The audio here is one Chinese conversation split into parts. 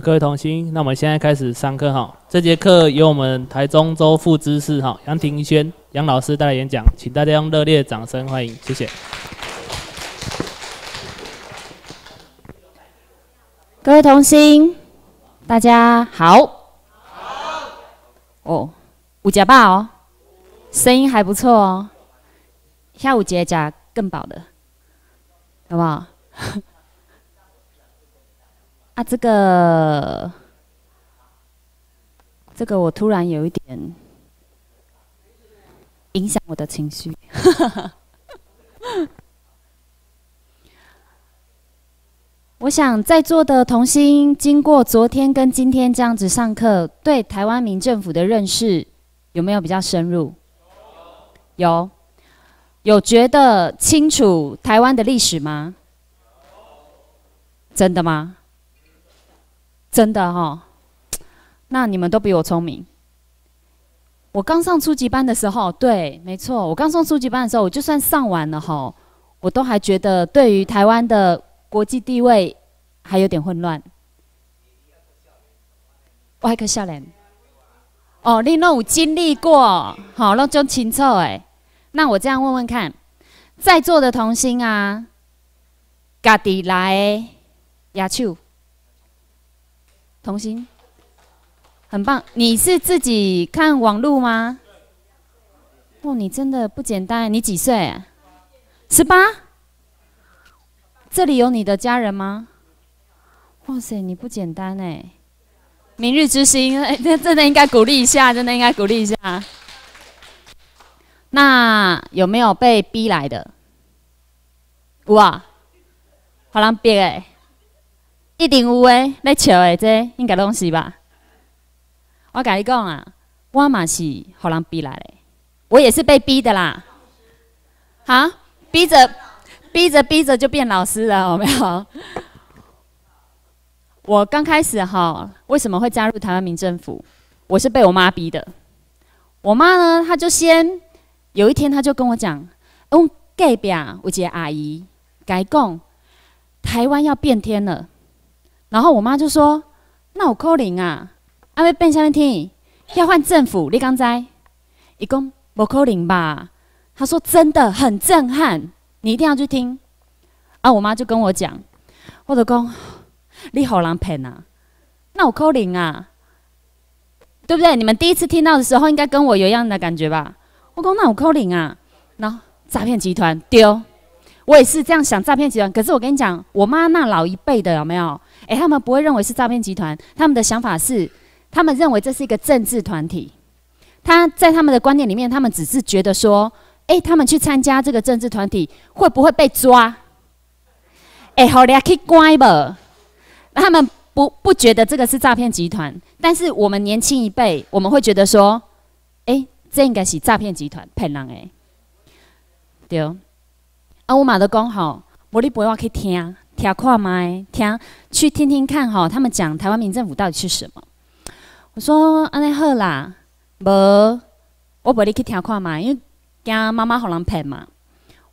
各位同心，那我们现在开始上课哈。这节课由我们台中州副知事哈杨庭轩杨老师带来演讲，请大家用热烈掌声欢迎，谢谢。各位同心，大家好。好。哦，五加八哦，声音还不错哦。下午节加更饱的，好不好？啊，这个，这个我突然有一点影响我的情绪。我想在座的童心，经过昨天跟今天这样子上课，对台湾民政府的认识有没有比较深入？有，有觉得清楚台湾的历史吗？真的吗？真的哈，那你们都比我聪明。我刚上初级班的时候，对，没错，我刚上初级班的时候，我就算上完了哈，我都还觉得对于台湾的国际地位还有点混乱。我还可笑脸。哦，你那有经历过，好，那就清楚哎。那我这样问问看，在座的童星啊，家己来亚手。童心，很棒。你是自己看网路吗？哇，你真的不简单。你几岁？十八。这里有你的家人吗？哇塞，你不简单哎！明日之星，哎，这真的应该鼓励一下，真的应该鼓励一下。那有没有被逼来的？哇，好难逼哎。一定有诶，来笑诶，这应该拢是吧？我甲你讲啊，我嘛是互人逼来的，我也是被逼的啦。哈，逼着逼着逼着就变老师了，有没有？我刚开始哈，为什么会加入台湾民政府？我是被我妈逼的。我妈呢，她就先有一天，她就跟我讲，我隔壁有一个阿姨，改讲台湾要变天了。然后我妈就说：“那我扣零啊，阿要变什么天？要换政府？你刚在？一共不可能吧？”她说：“真的很震撼，你一定要去听。”啊，我妈就跟我讲：“我的公，你好难骗啊！那我扣零啊，对不对？你们第一次听到的时候，应该跟我有一样的感觉吧？我讲那我扣零啊，然后诈骗集团丢。”我也是这样想，诈骗集团。可是我跟你讲，我妈那老一辈的有没有？诶，他们不会认为是诈骗集团，他们的想法是，他们认为这是一个政治团体。他在他们的观念里面，他们只是觉得说，诶，他们去参加这个政治团体会不会被抓？诶，好俩去乖吧。他们不不觉得这个是诈骗集团，但是我们年轻一辈，我们会觉得说，诶，这应该是诈骗集团骗人诶。对。啊，我嘛都讲好，我你陪我去听，听看麦，听去听听看哈，他们讲台湾民政府到底是什么？我说安尼好啦，无我陪你去听看麦，因为惊妈妈好人骗嘛。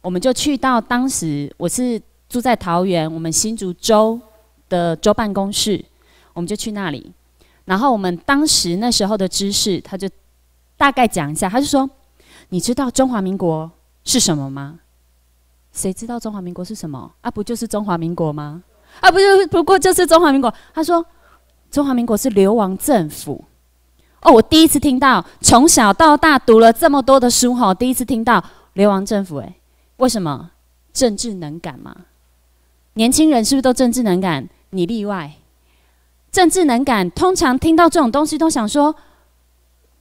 我们就去到当时我是住在桃园，我们新竹州的州办公室，我们就去那里。然后我们当时那时候的知识，他就大概讲一下，他就说：你知道中华民国是什么吗？谁知道中华民国是什么？啊，不就是中华民国吗？啊，不就不过就是中华民国。他说，中华民国是流亡政府。哦，我第一次听到，从小到大读了这么多的书哈，第一次听到流亡政府。哎，为什么？政治能感吗？年轻人是不是都政治能感？你例外。政治能感，通常听到这种东西都想说，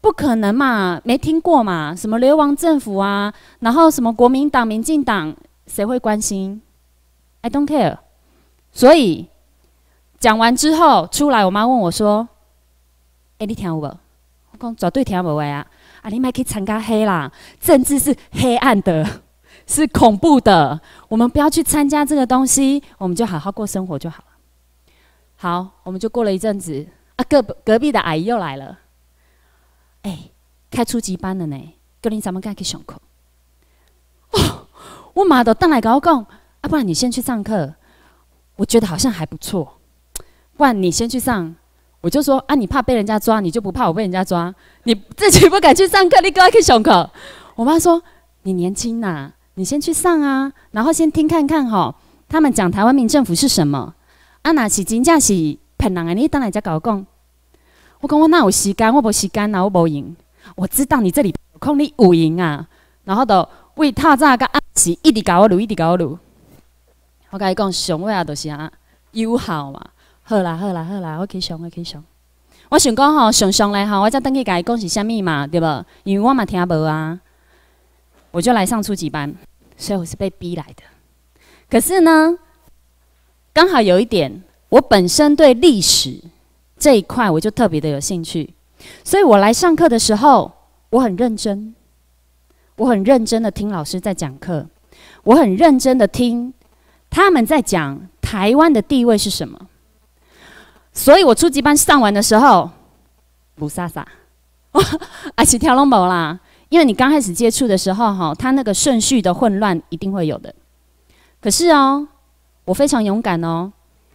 不可能嘛，没听过嘛，什么流亡政府啊，然后什么国民党、民进党。谁会关心？I don't care。所以讲完之后出来，我妈问我说：“哎，你听无？”我讲绝对听无话啊！啊，你咪去参加黑啦，政治是黑暗的，是恐怖的。我们不要去参加这个东西，我们就好好过生活就好了。好，我们就过了一阵子，啊，隔隔壁的阿姨又来了。哎，开初级班了呢，跟你咱们该去上课。哦。我妈都等来跟我讲，啊，不然你先去上课。我觉得好像还不错，不然你先去上。我就说啊，你怕被人家抓，你就不怕我被人家抓？你自己不敢去上课，你赶快去上课。我妈说你年轻呐，你先去上啊，然后先听看看哈，他们讲台湾民政府是什么。啊，那是真正是骗人的，你等来再跟我讲。我讲我哪有时间，我无时间啊，我无闲。我知道你这里有空，你有闲啊。然后就为透早甲暗时一直甲我录，一直甲我录。我甲伊讲，上尾啊，就是啊，友好嘛。好啦，好啦，好啦，我去上，我去上。我想讲吼，上上来吼，我再等去甲伊讲是虾米嘛，对无？因为我嘛听无啊，我就来上初级班，所以我是被逼来的。可是呢，刚好有一点，我本身对历史这一块我就特别的有兴趣，所以我来上课的时候，我很认真，我很认真的听老师在讲课，我很认真的听他们在讲台湾的地位是什么。所以我初级班上完的时候，不傻傻，而且跳龙宝啦。因为你刚开始接触的时候，哈，他那个顺序的混乱一定会有的。可是哦，我非常勇敢哦。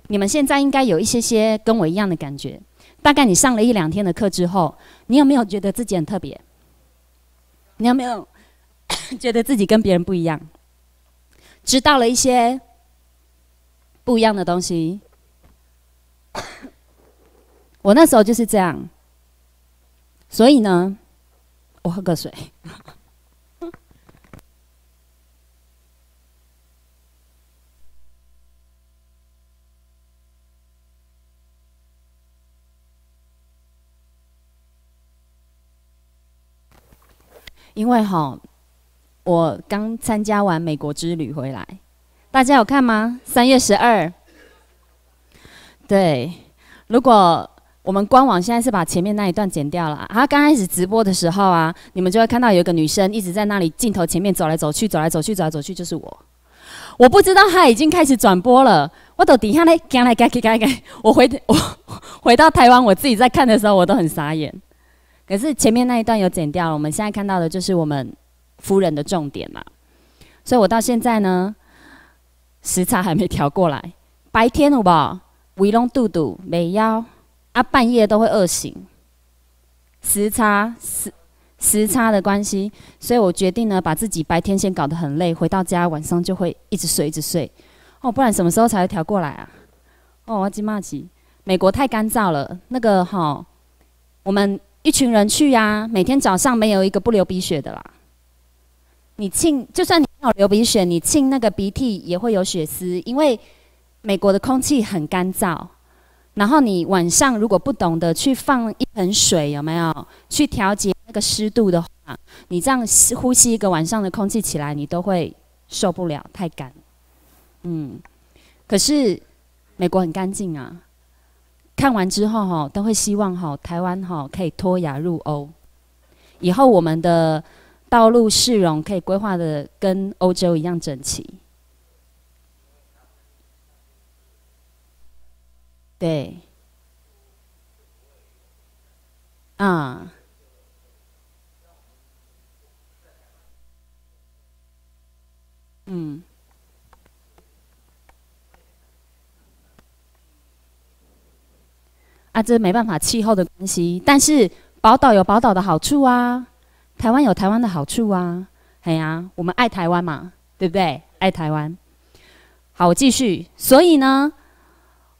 你们现在应该有一些些跟我一样的感觉。大概你上了一两天的课之后，你有没有觉得自己很特别？你有没有 觉得自己跟别人不一样？知道了一些不一样的东西？我那时候就是这样，所以呢，我喝个水。因为哈，我刚参加完美国之旅回来，大家有看吗？三月十二，对，如果。我们官网现在是把前面那一段剪掉了。他刚开始直播的时候啊，你们就会看到有一个女生一直在那里镜头前面走来走去，走来走去，走来走去，就是我。我不知道她已经开始转播了。我到底下来，赶来赶去赶赶。我回 我回到台湾，我自己在看的时候，我都很傻眼。可是前面那一段有剪掉了。我们现在看到的就是我们夫人的重点嘛。所以我到现在呢，时差还没调过来。白天好不好？围拢肚肚没腰。啊，半夜都会饿醒，时差时时差的关系，所以我决定呢，把自己白天先搞得很累，回到家晚上就会一直睡，一直睡。哦，不然什么时候才会调过来啊？哦，我金马奇，美国太干燥了，那个哈，我们一群人去呀，每天早上没有一个不流鼻血的啦。你沁，就算你有流鼻血，你沁那个鼻涕也会有血丝，因为美国的空气很干燥。然后你晚上如果不懂得去放一盆水，有没有去调节那个湿度的话，你这样呼吸一个晚上的空气起来，你都会受不了，太干。嗯，可是美国很干净啊。看完之后哈，都会希望哈台湾哈可以脱亚入欧，以后我们的道路市容可以规划的跟欧洲一样整齐。对，啊，嗯，啊，这没办法，气候的关系。但是宝岛有宝岛的好处啊，台湾有台湾的好处啊。哎呀，我们爱台湾嘛，对不对？爱台湾。好，我继续。所以呢？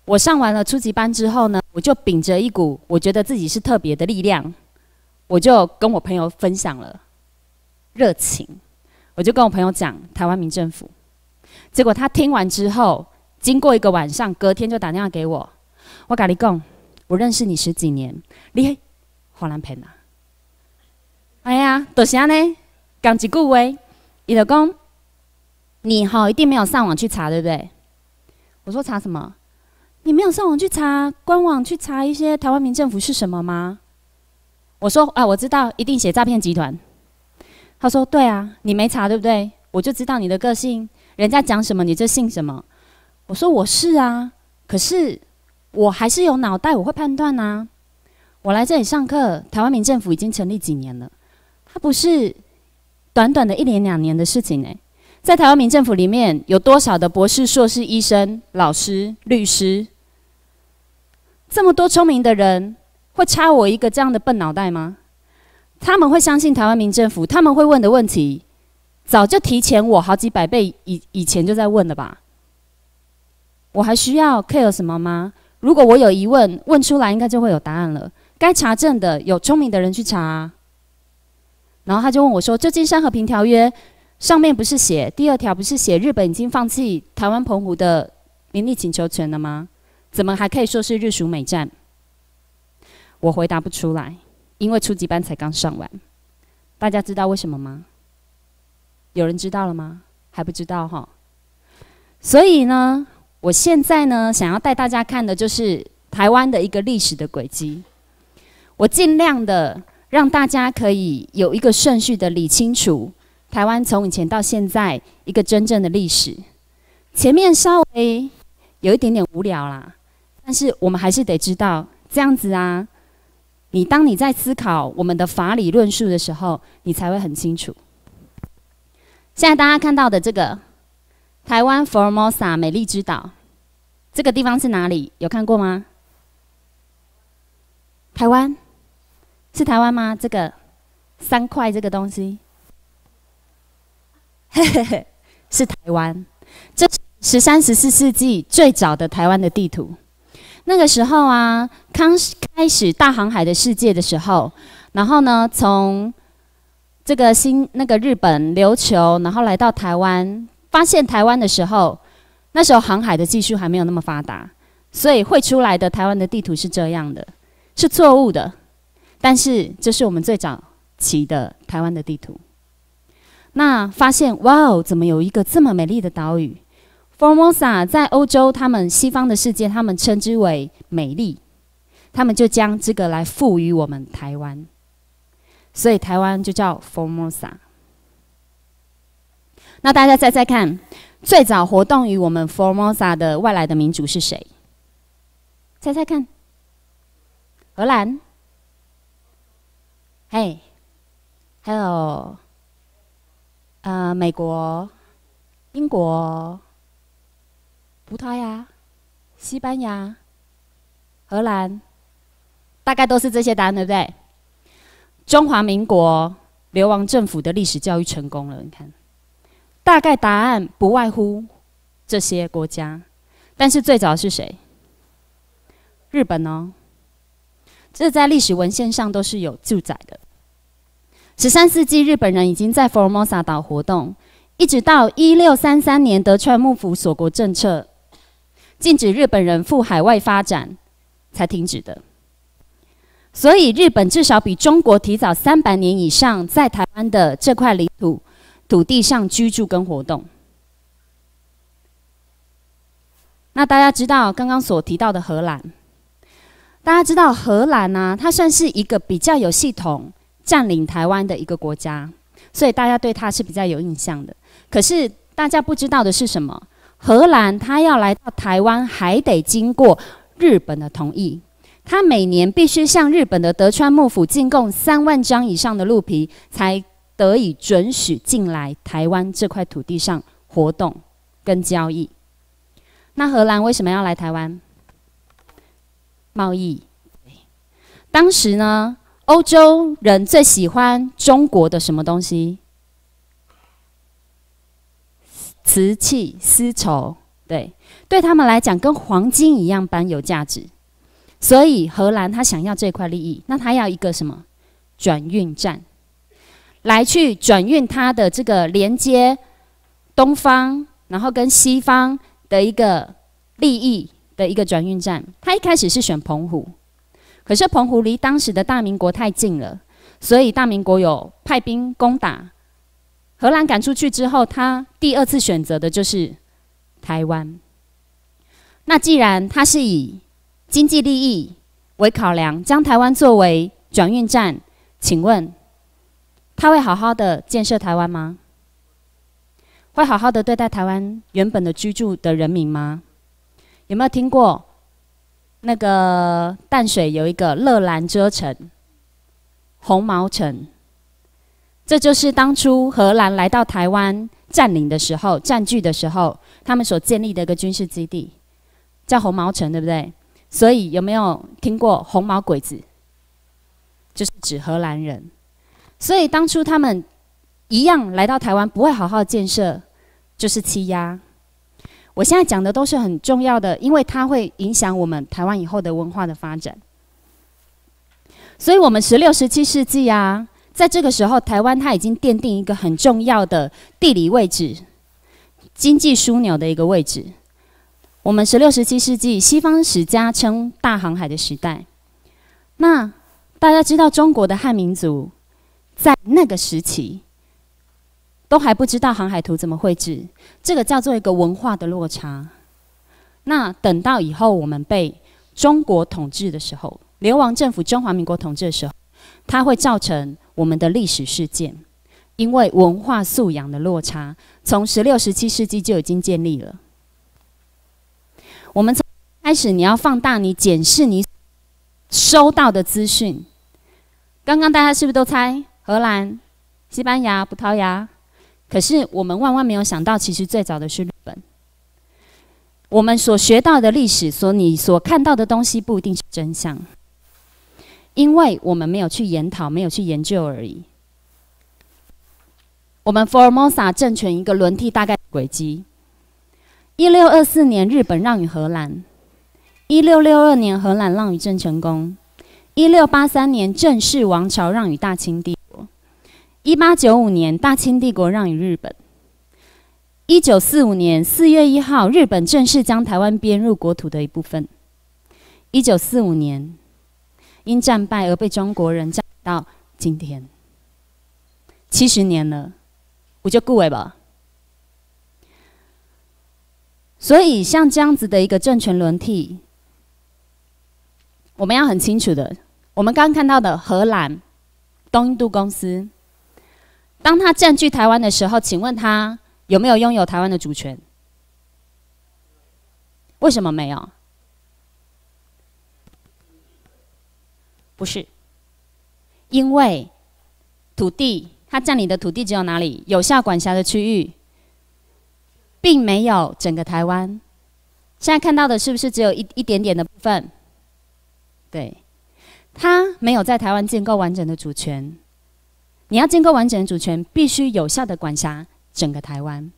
我上完了初级班之后呢，我就秉着一股我觉得自己是特别的力量，我就跟我朋友分享了热情，我就跟我朋友讲台湾民政府，结果他听完之后，经过一个晚上，隔天就打电话给我，我跟你讲，我认识你十几年，你好难骗呐！哎呀，多谢呢，讲一句话，伊就讲，你好一定没有上网去查，对不对？我说查什么？你没有上网去查官网去查一些台湾民政府是什么吗？我说啊，我知道，一定写诈骗集团。他说对啊，你没查对不对？我就知道你的个性，人家讲什么你就信什么。我说我是啊，可是我还是有脑袋，我会判断啊。我来这里上课，台湾民政府已经成立几年了，它不是短短的一年两年的事情哎。在台湾民政府里面有多少的博士、硕士、医生、老师、律师？这么多聪明的人，会差我一个这样的笨脑袋吗？他们会相信台湾民政府？他们会问的问题，早就提前我好几百倍以以前就在问了吧？我还需要 care 什么吗？如果我有疑问，问出来应该就会有答案了。该查证的，有聪明的人去查。然后他就问我说：“旧金山和平条约上面不是写第二条不是写日本已经放弃台湾澎湖的民利请求权了吗？怎么还可以说是日属美战？”我回答不出来。因为初级班才刚上完，大家知道为什么吗？有人知道了吗？还不知道哈。所以呢，我现在呢，想要带大家看的就是台湾的一个历史的轨迹。我尽量的让大家可以有一个顺序的理清楚台湾从以前到现在一个真正的历史。前面稍微有一点点无聊啦，但是我们还是得知道这样子啊。你当你在思考我们的法理论述的时候，你才会很清楚。现在大家看到的这个台湾 Formosa 美丽之岛，这个地方是哪里？有看过吗？台湾是台湾吗？这个三块这个东西，嘿嘿嘿，是台湾。这十三、十四世纪最早的台湾的地图。那个时候啊，刚开始大航海的世界的时候，然后呢，从这个新那个日本琉球，然后来到台湾，发现台湾的时候，那时候航海的技术还没有那么发达，所以绘出来的台湾的地图是这样的，是错误的。但是这是我们最早期的台湾的地图。那发现哇哦，怎么有一个这么美丽的岛屿？Formosa 在欧洲，他们西方的世界，他们称之为美丽，他们就将这个来赋予我们台湾，所以台湾就叫 Formosa。那大家猜猜看，最早活动于我们 Formosa 的外来的民族是谁？猜猜看，荷兰，嘿，还有呃美国、英国。葡萄牙、西班牙、荷兰，大概都是这些答案，对不对？中华民国流亡政府的历史教育成功了，你看，大概答案不外乎这些国家。但是最早是谁？日本哦，这在历史文献上都是有记载的。十三世纪，日本人已经在福尔摩沙岛活动，一直到一六三三年德川幕府锁国政策。禁止日本人赴海外发展，才停止的。所以，日本至少比中国提早三百年以上，在台湾的这块领土土地上居住跟活动。那大家知道刚刚所提到的荷兰，大家知道荷兰呢，它算是一个比较有系统占领台湾的一个国家，所以大家对它是比较有印象的。可是大家不知道的是什么？荷兰，它要来到台湾，还得经过日本的同意。它每年必须向日本的德川幕府进贡三万张以上的鹿皮，才得以准许进来台湾这块土地上活动跟交易。那荷兰为什么要来台湾？贸易。当时呢，欧洲人最喜欢中国的什么东西？瓷器、丝绸，对，对他们来讲跟黄金一样般有价值。所以荷兰他想要这块利益，那他要一个什么转运站，来去转运他的这个连接东方，然后跟西方的一个利益的一个转运站。他一开始是选澎湖，可是澎湖离当时的大明国太近了，所以大明国有派兵攻打。荷兰赶出去之后，他第二次选择的就是台湾。那既然他是以经济利益为考量，将台湾作为转运站，请问他会好好的建设台湾吗？会好好的对待台湾原本的居住的人民吗？有没有听过那个淡水有一个乐兰遮城、红毛城？这就是当初荷兰来到台湾占领的时候、占据的时候，他们所建立的一个军事基地，叫红毛城，对不对？所以有没有听过红毛鬼子？就是指荷兰人。所以当初他们一样来到台湾，不会好好建设，就是欺压。我现在讲的都是很重要的，因为它会影响我们台湾以后的文化的发展。所以，我们十六、十七世纪啊，在这个时候，台湾它已经奠定一个很重要的地理位置、经济枢纽的一个位置。我们十六、十七世纪，西方史家称大航海的时代。那大家知道，中国的汉民族在那个时期都还不知道航海图怎么绘制，这个叫做一个文化的落差。那等到以后我们被中国统治的时候，流亡政府中华民国统治的时候，它会造成我们的历史事件，因为文化素养的落差，从十六、十七世纪就已经建立了。我们从开始，你要放大你检视你收到的资讯。刚刚大家是不是都猜荷兰、西班牙、葡萄牙？可是我们万万没有想到，其实最早的是日本。我们所学到的历史，所你所看到的东西，不一定是真相，因为我们没有去研讨，没有去研究而已。我们 Formosa 政权一个轮替大概轨迹。一六二四年，日本让与荷兰；一六六二年，荷兰让与郑成功；一六八三年，郑氏王朝让与大清帝；一八九五年，大清帝国让与日本；一九四五年四月一号，日本正式将台湾编入国土的一部分；一九四五年，因战败而被中国人占到今天，七十年了，我就顾尾吧。所以，像这样子的一个政权轮替，我们要很清楚的。我们刚刚看到的荷兰东印度公司，当他占据台湾的时候，请问他有没有拥有台湾的主权？为什么没有？不是，因为土地，他占领的土地只有哪里有效管辖的区域。并没有整个台湾，现在看到的是不是只有一一点点的部分？对，他没有在台湾建构完整的主权。你要建构完整的主权，必须有效的管辖整个台湾。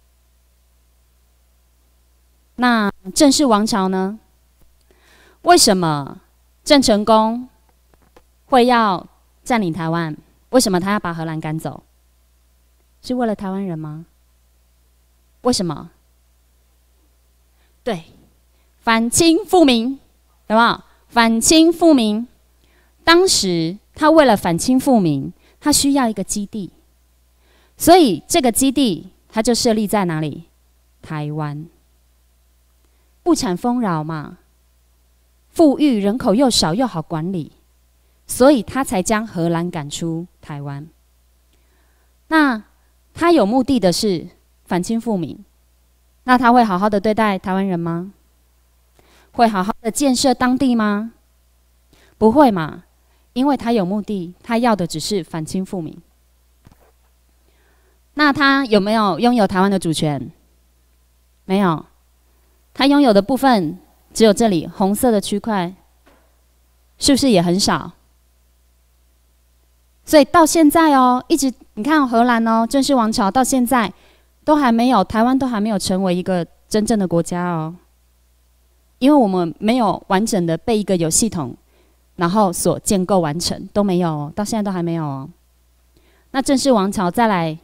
那郑氏王朝呢？为什么郑成功会要占领台湾？为什么他要把荷兰赶走？是为了台湾人吗？为什么？对，反清复明，有没有？反清复明，当时他为了反清复明，他需要一个基地，所以这个基地他就设立在哪里？台湾，物产丰饶嘛，富裕，人口又少又好管理，所以他才将荷兰赶出台湾。那他有目的的是。反清复明，那他会好好的对待台湾人吗？会好好的建设当地吗？不会嘛，因为他有目的，他要的只是反清复明。那他有没有拥有台湾的主权？没有，他拥有的部分只有这里红色的区块，是不是也很少？所以到现在哦，一直你看荷兰哦，正式王朝到现在。都还没有，台湾都还没有成为一个真正的国家哦，因为我们没有完整的被一个有系统，然后所建构完成都没有，到现在都还没有哦。那正式王朝再来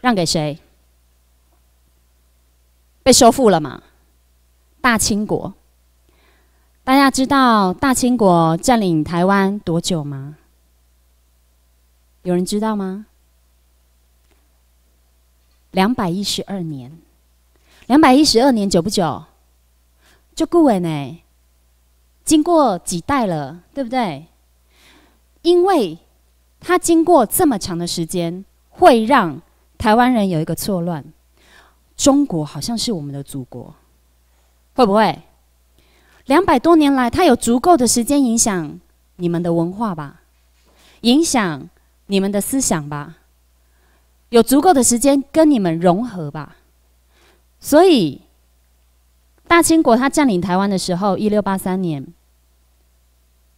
让给谁？被收复了嘛？大清国。大家知道大清国占领台湾多久吗？有人知道吗？两百一十二年，两百一十二年久不久？就顾伟呢？经过几代了，对不对？因为他经过这么长的时间，会让台湾人有一个错乱：中国好像是我们的祖国，会不会？两百多年来，他有足够的时间影响你们的文化吧，影响你们的思想吧。有足够的时间跟你们融合吧，所以大清国他占领台湾的时候，一六八三年，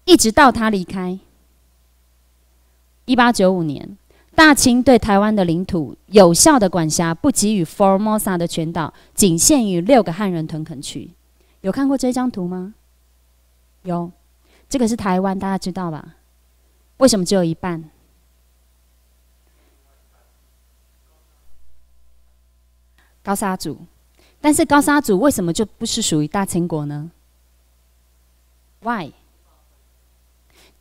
一直到他离开，一八九五年，大清对台湾的领土有效的管辖不给予 Formosa 的全岛，仅限于六个汉人屯垦区。有看过这张图吗？有，这个是台湾，大家知道吧？为什么只有一半？高沙族，但是高沙族为什么就不是属于大清国呢？Why？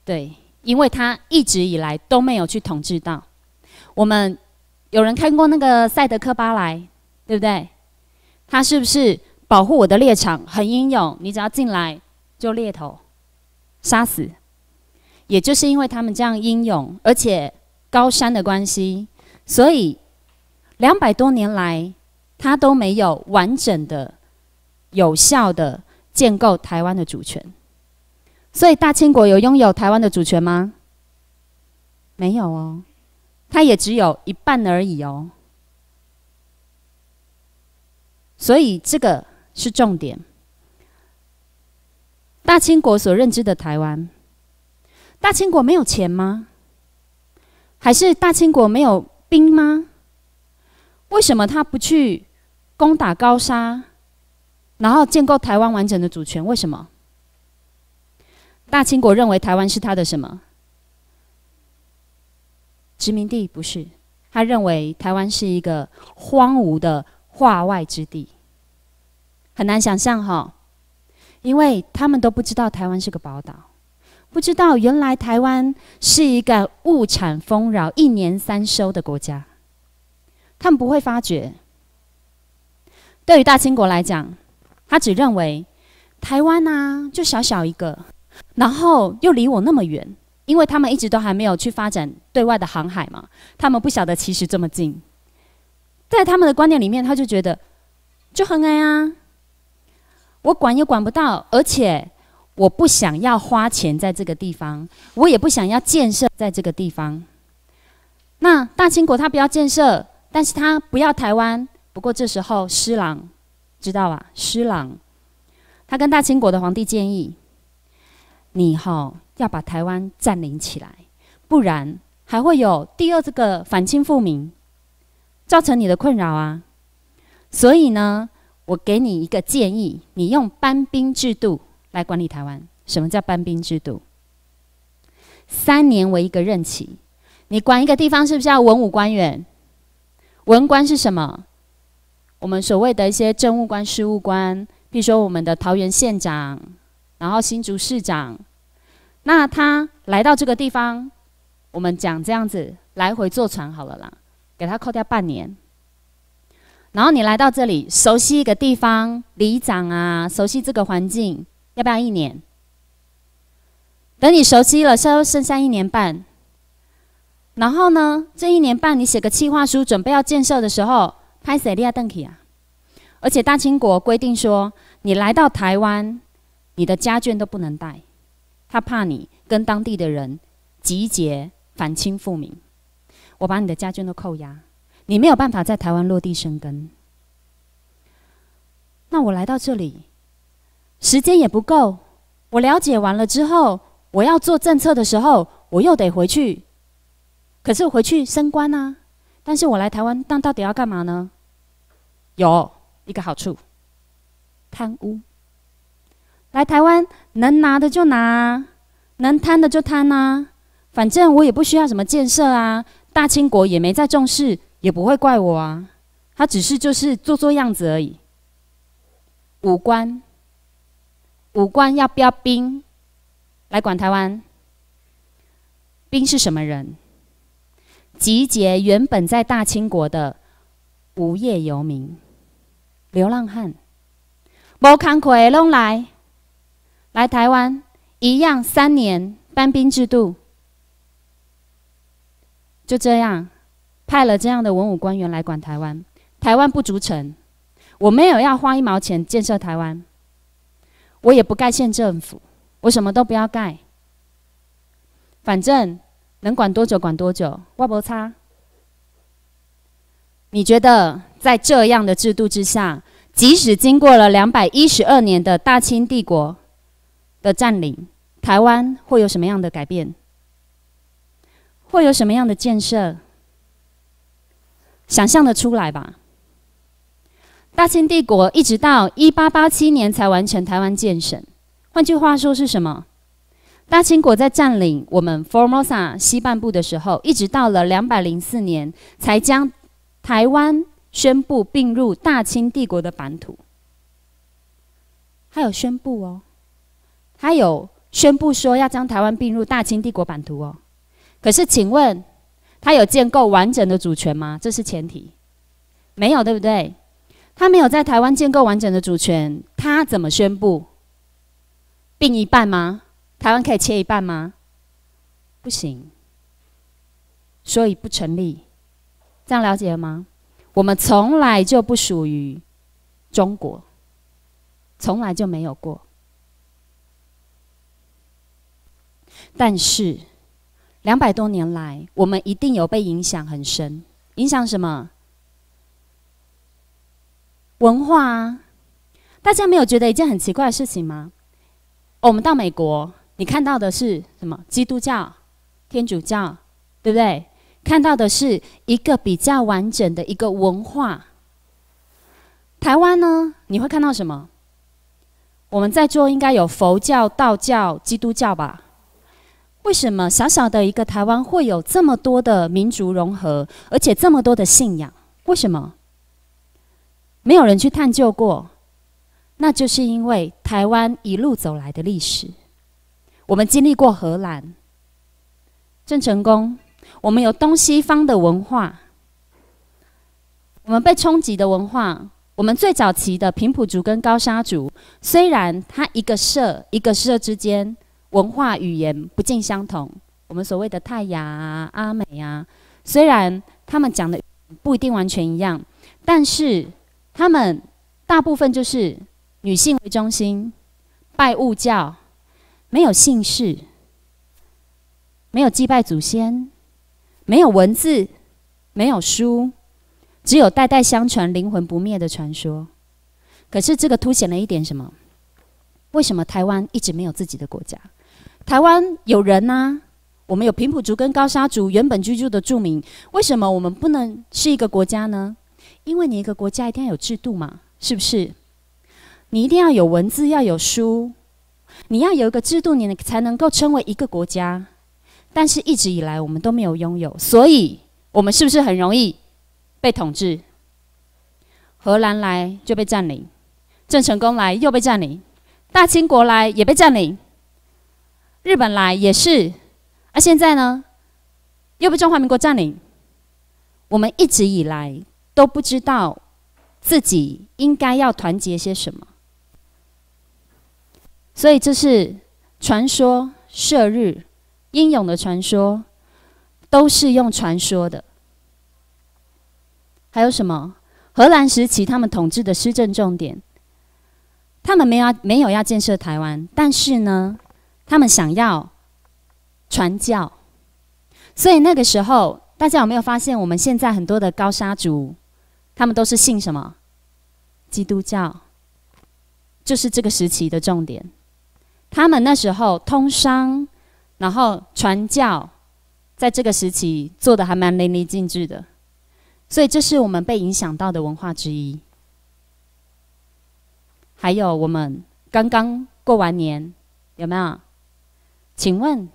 对，因为他一直以来都没有去统治到。我们有人看过那个赛德克巴莱，对不对？他是不是保护我的猎场很英勇？你只要进来就猎头杀死。也就是因为他们这样英勇，而且高山的关系，所以两百多年来。他都没有完整的、有效的建构台湾的主权，所以大清国有拥有台湾的主权吗？没有哦，他也只有一半而已哦。所以这个是重点。大清国所认知的台湾，大清国没有钱吗？还是大清国没有兵吗？为什么他不去攻打高沙，然后建构台湾完整的主权？为什么？大清国认为台湾是他的什么殖民地？不是，他认为台湾是一个荒芜的化外之地，很难想象哈，因为他们都不知道台湾是个宝岛，不知道原来台湾是一个物产丰饶、一年三收的国家。他们不会发觉。对于大清国来讲，他只认为台湾呐就小小一个，然后又离我那么远，因为他们一直都还没有去发展对外的航海嘛，他们不晓得其实这么近。在他们的观念里面，他就觉得就很矮啊，我管也管不到，而且我不想要花钱在这个地方，我也不想要建设在这个地方。那大清国他不要建设。但是他不要台湾。不过这时候，施琅知道吧？施琅他跟大清国的皇帝建议：“你哈要把台湾占领起来，不然还会有第二这个反清复明，造成你的困扰啊。所以呢，我给你一个建议，你用班兵制度来管理台湾。什么叫班兵制度？三年为一个任期，你管一个地方是不是要文武官员？”文官是什么？我们所谓的一些政务官、事务官，比如说我们的桃园县长，然后新竹市长，那他来到这个地方，我们讲这样子来回坐船好了啦，给他扣掉半年。然后你来到这里，熟悉一个地方，里长啊，熟悉这个环境，要不要一年？等你熟悉了，剩剩下一年半。然后呢？这一年半，你写个计划书，准备要建设的时候，拍谁利亚邓启啊？而且大清国规定说，你来到台湾，你的家眷都不能带，他怕你跟当地的人集结反清复明，我把你的家眷都扣押，你没有办法在台湾落地生根。那我来到这里，时间也不够，我了解完了之后，我要做政策的时候，我又得回去。可是回去升官啊，但是我来台湾，但到底要干嘛呢？有一个好处，贪污。来台湾能拿的就拿，能贪的就贪啊，反正我也不需要什么建设啊，大清国也没在重视，也不会怪我啊，他只是就是做做样子而已。武官，武官要标兵来管台湾，兵是什么人？集结原本在大清国的无业游民、流浪汉，无工课拢来来台湾，一样三年班兵制度，就这样派了这样的文武官员来管台湾。台湾不足城，我没有要花一毛钱建设台湾，我也不盖县政府，我什么都不要盖，反正。能管多久管多久，外婆差。你觉得在这样的制度之下，即使经过了两百一十二年的大清帝国的占领，台湾会有什么样的改变？会有什么样的建设？想象的出来吧。大清帝国一直到一八八七年才完成台湾建省。换句话说是什么？大清国在占领我们 Formosa 西半部的时候，一直到了两百零四年才将台湾宣布并入大清帝国的版图。还有宣布哦，还有宣布说要将台湾并入大清帝国版图哦。可是请问，他有建构完整的主权吗？这是前提，没有，对不对？他没有在台湾建构完整的主权，他怎么宣布并一半吗？台湾可以切一半吗？不行，所以不成立。这样了解了吗？我们从来就不属于中国，从来就没有过。但是两百多年来，我们一定有被影响很深。影响什么？文化啊，大家没有觉得一件很奇怪的事情吗？我们到美国，你看到的是什么？基督教、天主教，对不对？看到的是一个比较完整的一个文化。台湾呢，你会看到什么？我们在座应该有佛教、道教、基督教吧？为什么小小的一个台湾会有这么多的民族融合，而且这么多的信仰？为什么？没有人去探究过，那就是因为台湾一路走来的历史。我们经历过荷兰、郑成功，我们有东西方的文化，我们被冲击的文化。我们最早期的平埔族跟高沙族，虽然它一个社一个社之间文化语言不尽相同，我们所谓的泰雅啊、阿美啊，虽然他们讲的不一定完全一样，但是。他们大部分就是女性为中心，拜物教，没有姓氏，没有祭拜祖先，没有文字，没有书，只有代代相传、灵魂不灭的传说。可是这个凸显了一点什么？为什么台湾一直没有自己的国家？台湾有人呐，我们有平埔族跟高沙族原本居住的住民，为什么我们不能是一个国家呢？因为你一个国家一定要有制度嘛，是不是？你一定要有文字，要有书，你要有一个制度，你才能够称为一个国家。但是一直以来我们都没有拥有，所以我们是不是很容易被统治？荷兰来就被占领，郑成功来又被占领，大清国来也被占领，日本来也是，而现在呢，又被中华民国占领。我们一直以来。都不知道自己应该要团结些什么，所以这是传说、射日、英勇的传说，都是用传说的。还有什么？荷兰时期他们统治的施政重点，他们没有没有要建设台湾，但是呢，他们想要传教，所以那个时候，大家有没有发现，我们现在很多的高沙族？他们都是信什么？基督教，就是这个时期的重点。他们那时候通商，然后传教，在这个时期做的还蛮淋漓尽致的。所以这是我们被影响到的文化之一。还有我们刚刚过完年，有没有？请问？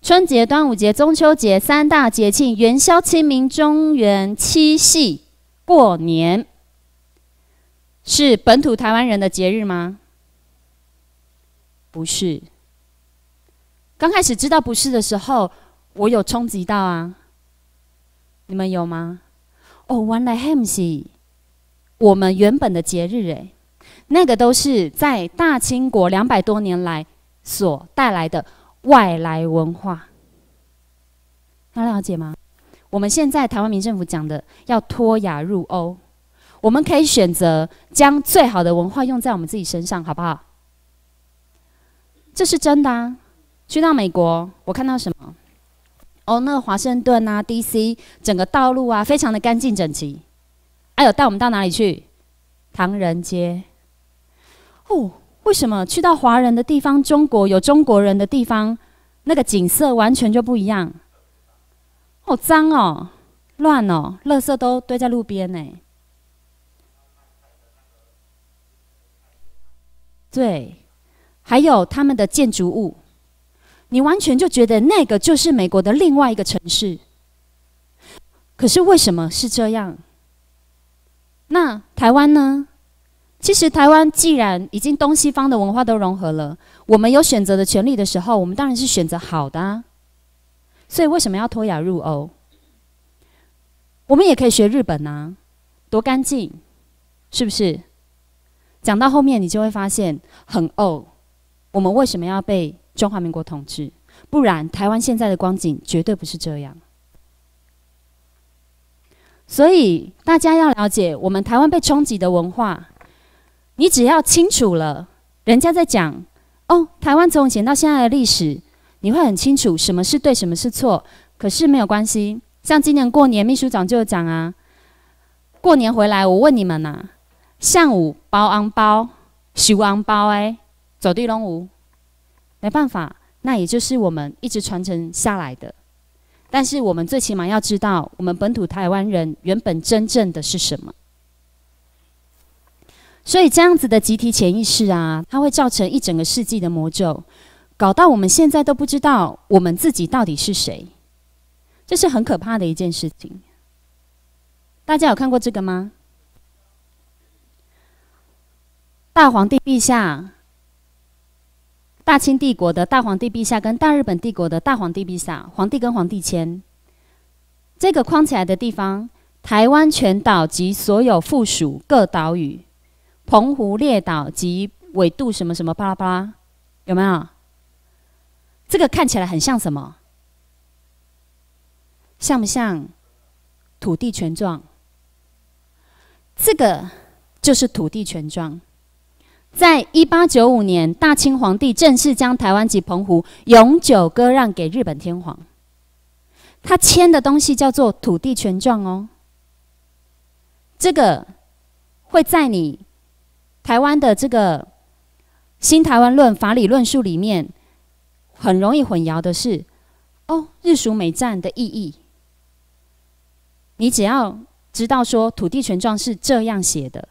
春节、端午节、中秋节三大节庆，元宵、清明、中元、七夕、过年，是本土台湾人的节日吗？不是。刚开始知道不是的时候，我有冲击到啊。你们有吗？哦，原来 h 是我们原本的节日诶，那个都是在大清国两百多年来所带来的。外来文化，要了解吗？我们现在台湾民政府讲的要脱亚入欧，我们可以选择将最好的文化用在我们自己身上，好不好？这是真的啊！去到美国，我看到什么？哦，那个华盛顿啊，DC，整个道路啊，非常的干净整齐。还有带我们到哪里去？唐人街。哦，为什么去到华人的地方，中国有中国人的地方，那个景色完全就不一样？好脏哦，乱哦，垃圾都堆在路边呢。对，还有他们的建筑物，你完全就觉得那个就是美国的另外一个城市。可是为什么是这样？那台湾呢？其实台湾既然已经东西方的文化都融合了，我们有选择的权利的时候，我们当然是选择好的啊。所以为什么要脱亚入欧？我们也可以学日本啊，多干净，是不是？讲到后面，你就会发现很哦，我们为什么要被中华民国统治？不然台湾现在的光景绝对不是这样。所以大家要了解我们台湾被冲击的文化，你只要清楚了，人家在讲哦，台湾从以前到现在的历史，你会很清楚什么是对，什么是错。可是没有关系，像今年过年，秘书长就讲啊，过年回来，我问你们呐，上午包昂包、收昂包哎，走地龙舞，没办法，那也就是我们一直传承下来的。但是我们最起码要知道，我们本土台湾人原本真正的是什么。所以这样子的集体潜意识啊，它会造成一整个世纪的魔咒，搞到我们现在都不知道我们自己到底是谁，这是很可怕的一件事情。大家有看过这个吗？大皇帝陛下。大清帝国的大皇帝陛下跟大日本帝国的大皇帝陛下，皇帝跟皇帝签这个框起来的地方，台湾全岛及所有附属各岛屿，澎湖列岛及纬度什么什么巴拉巴拉，有没有？这个看起来很像什么？像不像土地权状？这个就是土地权状。在一八九五年，大清皇帝正式将台湾及澎湖永久割让给日本天皇。他签的东西叫做土地权状哦。这个会在你台湾的这个新台湾论法理论述里面很容易混淆的是，哦，日属美战的意义。你只要知道说土地权状是这样写的，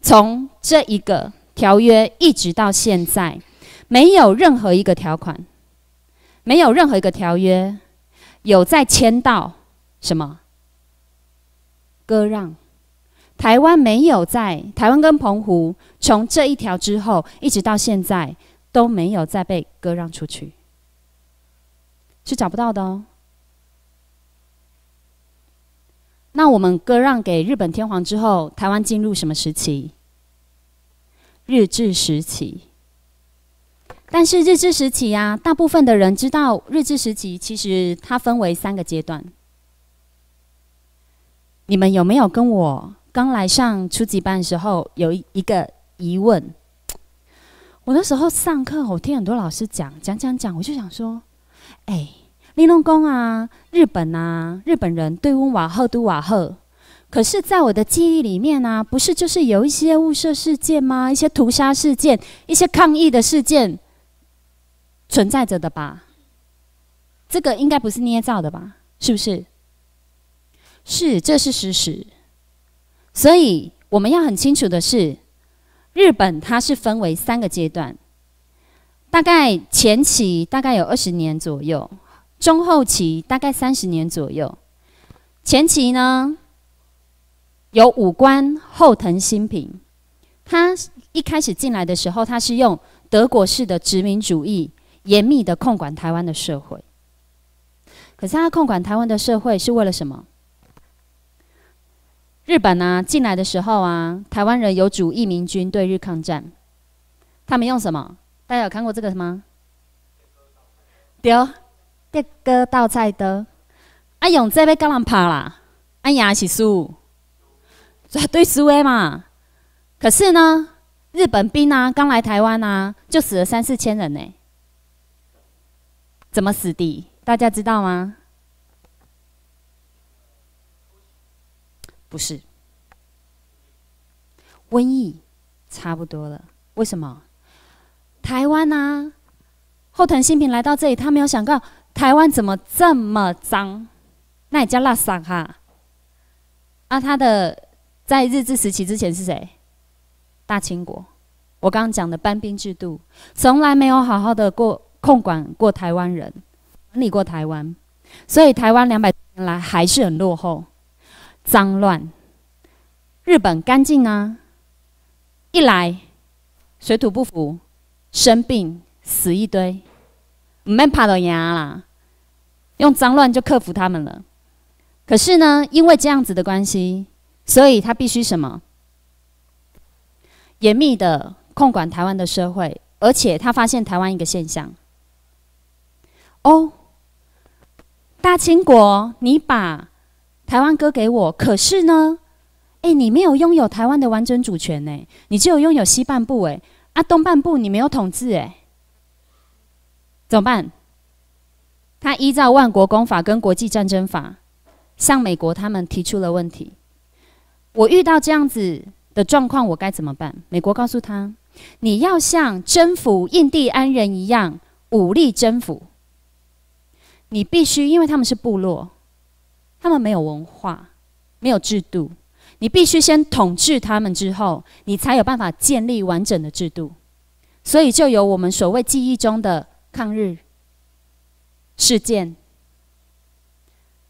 从这一个。条约一直到现在，没有任何一个条款，没有任何一个条约有在签到什么割让。台湾没有在台湾跟澎湖从这一条之后一直到现在都没有再被割让出去，是找不到的哦。那我们割让给日本天皇之后，台湾进入什么时期？日治时期，但是日治时期呀，大部分的人知道日治时期其实它分为三个阶段。你们有没有跟我刚来上初级班的时候有一个疑问？我那时候上课，我听很多老师讲讲讲讲，我就想说，哎，玲珑宫啊，日本啊，日本人对温瓦赫都瓦赫。可是，在我的记忆里面呢，不是就是有一些雾社事件吗？一些屠杀事件、一些抗议的事件存在着的吧？这个应该不是捏造的吧？是不是？是，这是事实。所以我们要很清楚的是，日本它是分为三个阶段，大概前期大概有二十年左右，中后期大概三十年左右，前期呢？有五官后藤新平，他一开始进来的时候，他是用德国式的殖民主义严密的控管台湾的社会。可是他控管台湾的社会是为了什么？日本呢进来的时候啊，台湾人有主义民军对日抗战，他们用什么？大家有看过这个吗？丢电割稻菜的，啊用这被高人拍啦，啊牙是输。对苏威嘛，可是呢，日本兵啊，刚来台湾啊，就死了三四千人呢。怎么死的？大家知道吗？不是，瘟疫差不多了。为什么？台湾啊，后藤新平来到这里，他没有想到台湾怎么这么脏，那也叫垃圾哈。啊，他的在日治时期之前是谁？大清国。我刚刚讲的班兵制度，从来没有好好的过控管过台湾人，管理过台湾，所以台湾两百年来还是很落后，脏乱。日本干净啊，一来水土不服，生病死一堆，没怕到牙啦，用脏乱就克服他们了。可是呢，因为这样子的关系，所以他必须什么？严密的。控管台湾的社会，而且他发现台湾一个现象：哦，大清国，你把台湾割给我，可是呢，哎，你没有拥有台湾的完整主权呢，你只有拥有西半部，哎，啊，东半部你没有统治，哎，怎么办？他依照万国公法跟国际战争法，向美国他们提出了问题：我遇到这样子的状况，我该怎么办？美国告诉他。你要像征服印第安人一样武力征服，你必须，因为他们是部落，他们没有文化，没有制度，你必须先统治他们之后，你才有办法建立完整的制度。所以就有我们所谓记忆中的抗日事件，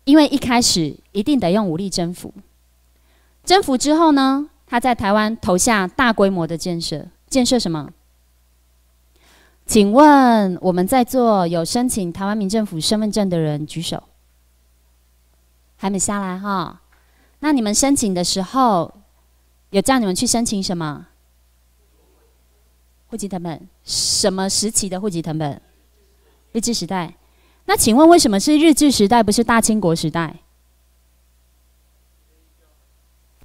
因为一开始一定得用武力征服，征服之后呢，他在台湾投下大规模的建设。建设什么？请问我们在座有申请台湾民政府身份证的人举手。还没下来哈？那你们申请的时候有叫你们去申请什么？户籍成本？什么时期的户籍成本？日治时代。那请问为什么是日治时代，不是大清国时代？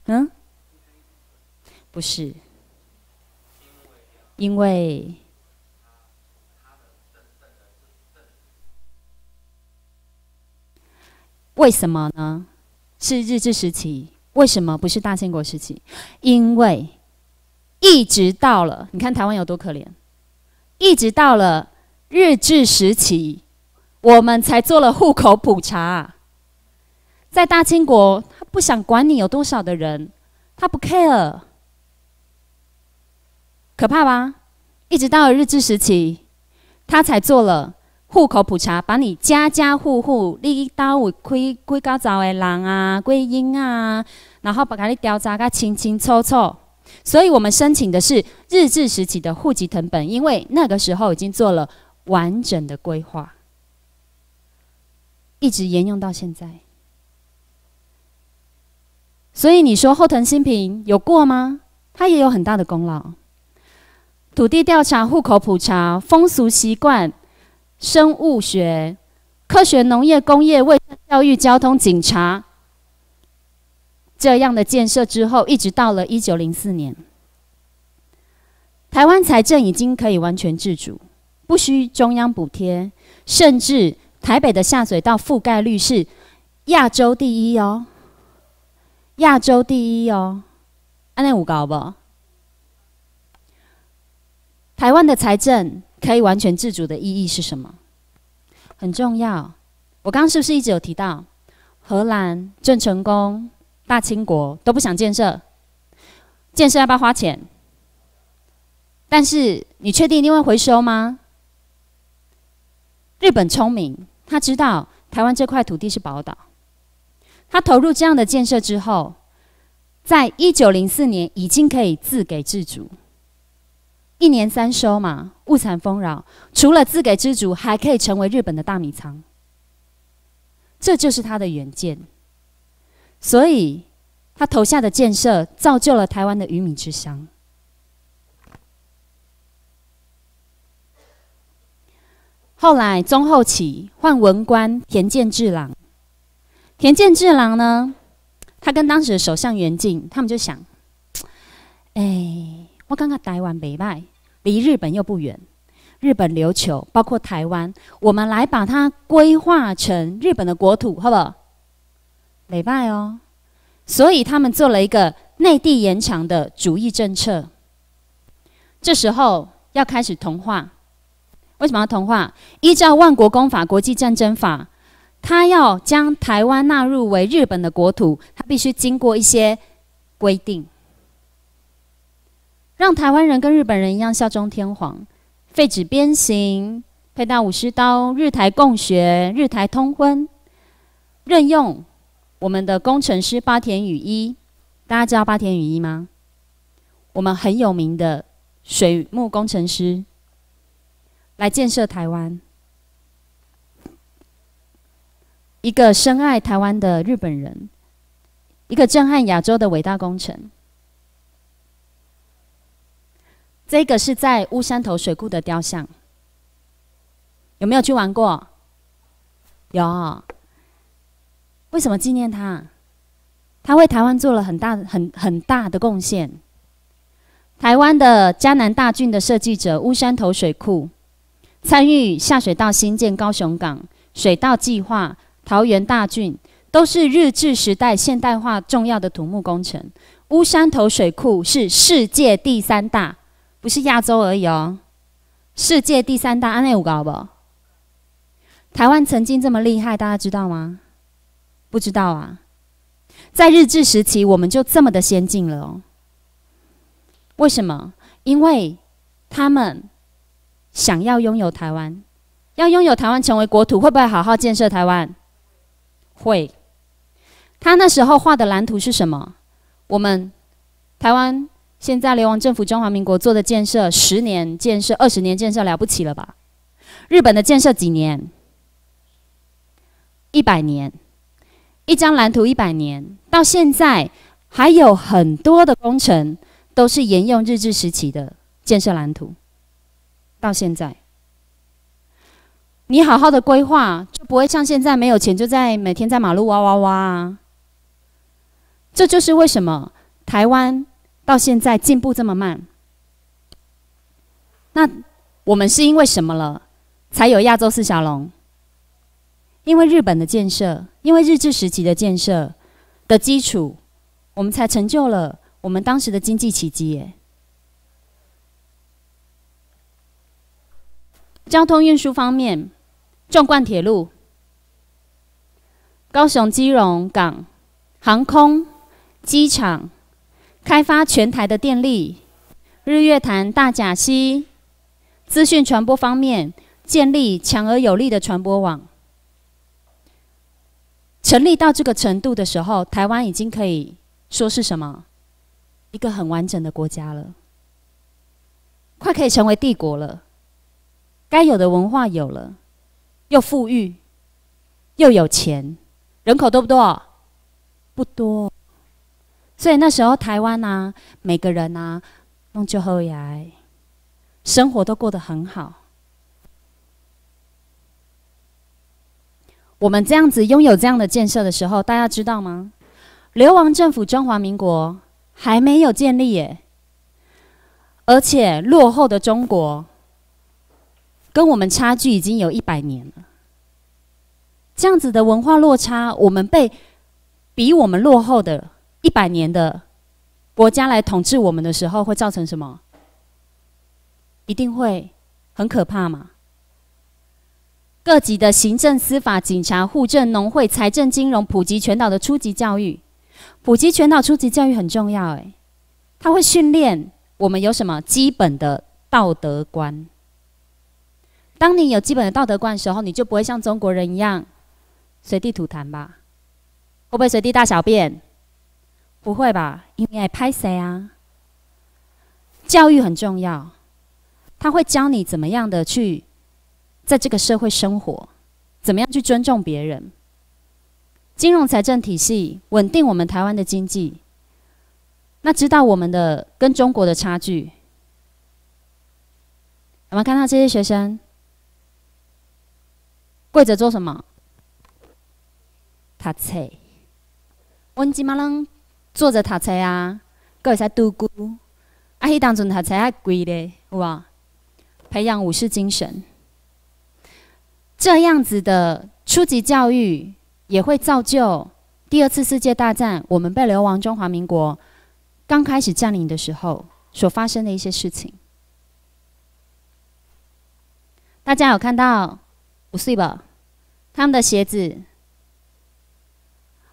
嗯？不是。因为为什么呢？是日治时期，为什么不是大清国时期？因为一直到了，你看台湾有多可怜，一直到了日治时期，我们才做了户口普查。在大清国，他不想管你有多少的人，他不 care。可怕吧？一直到了日治时期，他才做了户口普查，把你家家户户你到位开几高早的人啊、归因啊，然后把你调查个清清楚楚。所以我们申请的是日治时期的户籍成本，因为那个时候已经做了完整的规划，一直沿用到现在。所以你说后藤新平有过吗？他也有很大的功劳。土地调查、户口普查、风俗习惯、生物学、科学、农业、工业、卫生、教育、交通、警察这样的建设之后，一直到了一九零四年，台湾财政已经可以完全自主，不需中央补贴，甚至台北的下水道覆盖率是亚洲第一哦，亚洲第一哦，安内五高不？台湾的财政可以完全自主的意义是什么？很重要。我刚刚是不是一直有提到，荷兰、郑成功、大清国都不想建设，建设要不要花钱？但是你确定一定会回收吗？日本聪明，他知道台湾这块土地是宝岛，他投入这样的建设之后，在一九零四年已经可以自给自足。一年三收嘛，物产丰饶，除了自给自足，还可以成为日本的大米仓。这就是他的远见。所以，他投下的建设，造就了台湾的鱼米之乡。后来中后期换文官田健治郎，田健治郎呢，他跟当时的首相袁敬，他们就想，哎，我刚刚台湾北败。离日本又不远，日本琉球包括台湾，我们来把它规划成日本的国土，好不好？礼拜哦，所以他们做了一个内地延长的主义政策。这时候要开始同化，为什么要同化？依照《万国公法》《国际战争法》，他要将台湾纳入为日本的国土，他必须经过一些规定，让台湾人跟日本人一样效忠天皇，废止鞭刑，佩戴武士刀，日台共学，日台通婚，任用我们的工程师八田羽一。大家知道八田羽一吗？我们很有名的水木工程师，来建设台湾。一个深爱台湾的日本人，一个震撼亚洲的伟大工程。这个是在乌山头水库的雕像，有没有去玩过？有。为什么纪念他？他为台湾做了很大、很很大的贡献。台湾的嘉南大郡的设计者乌山头水库，参与下水道新建高雄港水道计划，桃园大郡都是日治时代现代化重要的土木工程。乌山头水库是世界第三大，不是亚洲而已哦，世界第三大，安内有搞不？台湾曾经这么厉害，大家知道吗？不知道啊。在日治时期，我们就这么的先进了哦。为什么？因为他们想要拥有台湾，要拥有台湾成为国土，会不会好好建设台湾？会。他那时候画的蓝图是什么？我们台湾现在流亡政府中华民国做的建设，十年建设、二十年建设了不起了吧？日本的建设几年？一百年。一张蓝图一百年，到现在还有很多的工程都是沿用日治时期的建设蓝图。到现在，你好好的规划，就不会像现在没有钱就在每天在马路挖挖挖啊。这就是为什么台湾到现在进步这么慢。那我们是因为什么了，才有亚洲四小龙？因为日本的建设，因为日治时期的建设的基础，我们才成就了我们当时的经济奇迹。耶！交通运输方面，纵贯铁路、高雄基隆港、航空、机场，开发全台的电力，日月潭、大甲溪，资讯传播方面，建立强而有力的传播网。成立到这个程度的时候，台湾已经可以说是什么？一个很完整的国家了，快可以成为帝国了。该有的文化有了，又富裕，又有钱，人口多不多？不多。所以那时候台湾呐，每个人呐，弄就后牙，生活都过得很好。我们这样子拥有这样的建设的时候，大家知道吗？流亡政府中华民国还没有建立耶，而且落后的中国跟我们差距已经有一百年了。这样子的文化落差，我们被比我们落后的一百年的国家来统治我们的时候，会造成什么？一定会很可怕嘛？各级的行政、司法、警察、户政、农会、财政、金融，普及全岛的初级教育。普及全岛初级教育很重要，诶，它会训练我们有什么基本的道德观。当你有基本的道德观的时候，你就不会像中国人一样随地吐痰吧？会不会随地大小便？不会吧？因为拍谁啊？教育很重要，他会教你怎么样的去。在这个社会生活，怎么样去尊重别人？金融财政体系稳定我们台湾的经济。那知道我们的跟中国的差距？有没有看到这些学生跪着做什么？塔册。阮今嘛人坐着塔册啊，搁会使读书。啊，迄当阵塔册还贵咧，有无？培养武士精神。这样子的初级教育也会造就第二次世界大战，我们被流亡中华民国刚开始占领的时候所发生的一些事情。大家有看到五岁吧？他们的鞋子。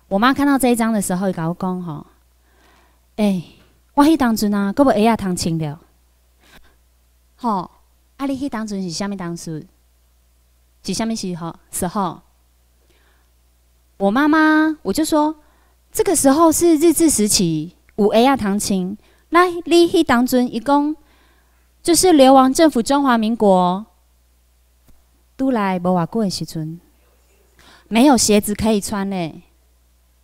我妈看到这一张的时候，跟我讲：“吼，哎，我迄当阵啊，搁无鞋啊通穿了。吼，啊，你迄当阵是虾米当时？是虾米时候？时候？我妈妈，我就说，这个时候是日治时期，有鞋啊通穿。那你迄当阵一共就是流亡政府中华民国。”都来无偌久的时阵，没有鞋子可以穿嘞。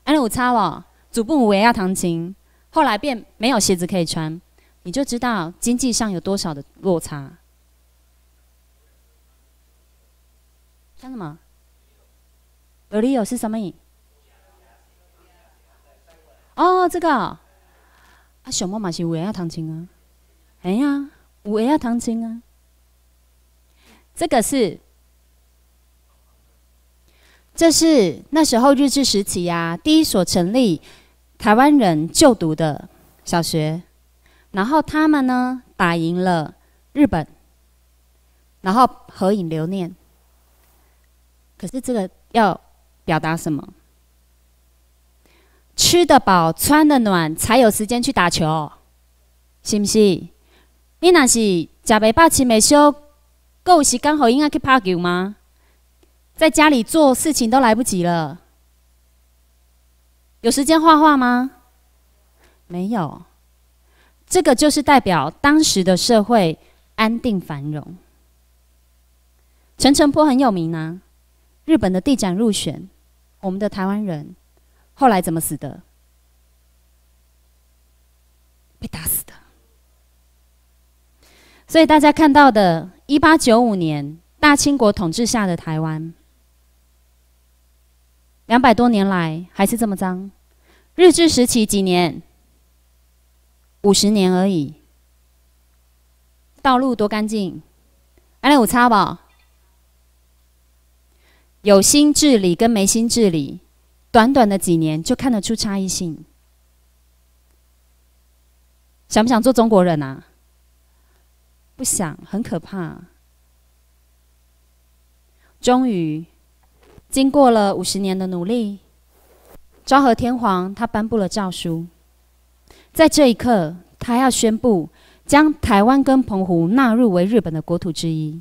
安尼有差无？主部为要唐琴，后来变没有鞋子可以穿，你就知道经济上有多少的落差。像什么？有理由是什么？哦，这个啊，小莫嘛是为要唐琴啊。哎呀，为要唐琴啊。这个是。这是那时候日治时期呀，第一所成立台湾人就读的小学，然后他们呢打赢了日本，然后合影留念。可是这个要表达什么？吃得饱、穿得暖，才有时间去打球，是不是？你那是食袂饱、穿袂少，够有时间好应该去拍球吗？在家里做事情都来不及了，有时间画画吗？没有。这个就是代表当时的社会安定繁荣。陈澄波很有名啊，日本的地展入选，我们的台湾人后来怎么死的？被打死的。所以大家看到的，一八九五年大清国统治下的台湾。两百多年来还是这么脏，日治时期几年？五十年而已。道路多干净，安利有差不？有心治理跟没心治理，短短的几年就看得出差异性。想不想做中国人啊？不想，很可怕。终于。经过了五十年的努力，昭和天皇他颁布了诏书，在这一刻，他要宣布将台湾跟澎湖纳入为日本的国土之一。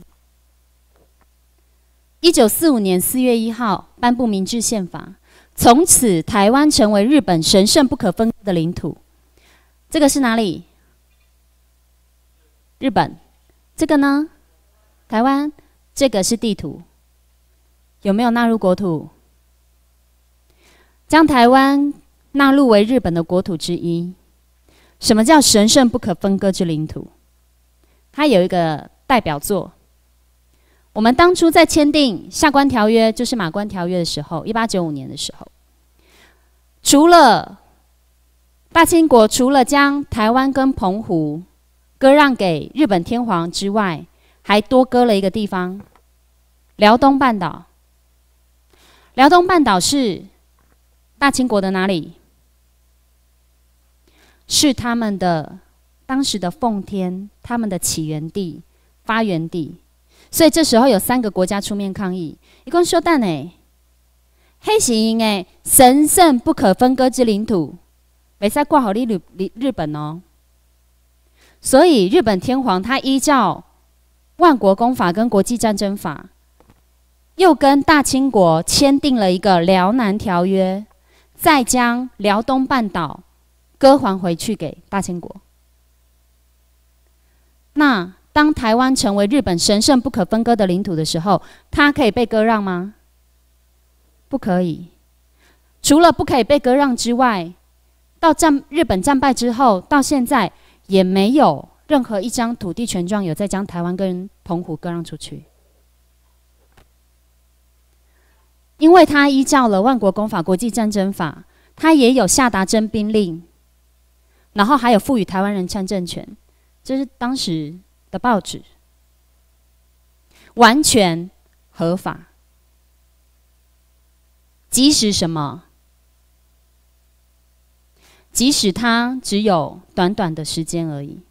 一九四五年四月一号颁布明治宪法，从此台湾成为日本神圣不可分割的领土。这个是哪里？日本。这个呢？台湾。这个是地图。有没有纳入国土？将台湾纳入为日本的国土之一。什么叫神圣不可分割之领土？它有一个代表作。我们当初在签订下关条约，就是马关条约的时候，一八九五年的时候，除了大清国除了将台湾跟澎湖割让给日本天皇之外，还多割了一个地方——辽东半岛。辽东半岛是大清国的哪里？是他们的当时的奉天，他们的起源地、发源地。所以这时候有三个国家出面抗议，一共说：“但呢，黑行诶，神圣不可分割之领土，没再挂好日日日本哦。”所以日本天皇他依照万国公法跟国际战争法。又跟大清国签订了一个辽南条约，再将辽东半岛割还回去给大清国。那当台湾成为日本神圣不可分割的领土的时候，它可以被割让吗？不可以。除了不可以被割让之外，到战日本战败之后，到现在也没有任何一张土地权状有在将台湾跟澎湖割让出去。因为他依照了万国公法、国际战争法，他也有下达征兵令，然后还有赋予台湾人参政权，这是当时的报纸，完全合法。即使什么？即使它只有短短的时间而已。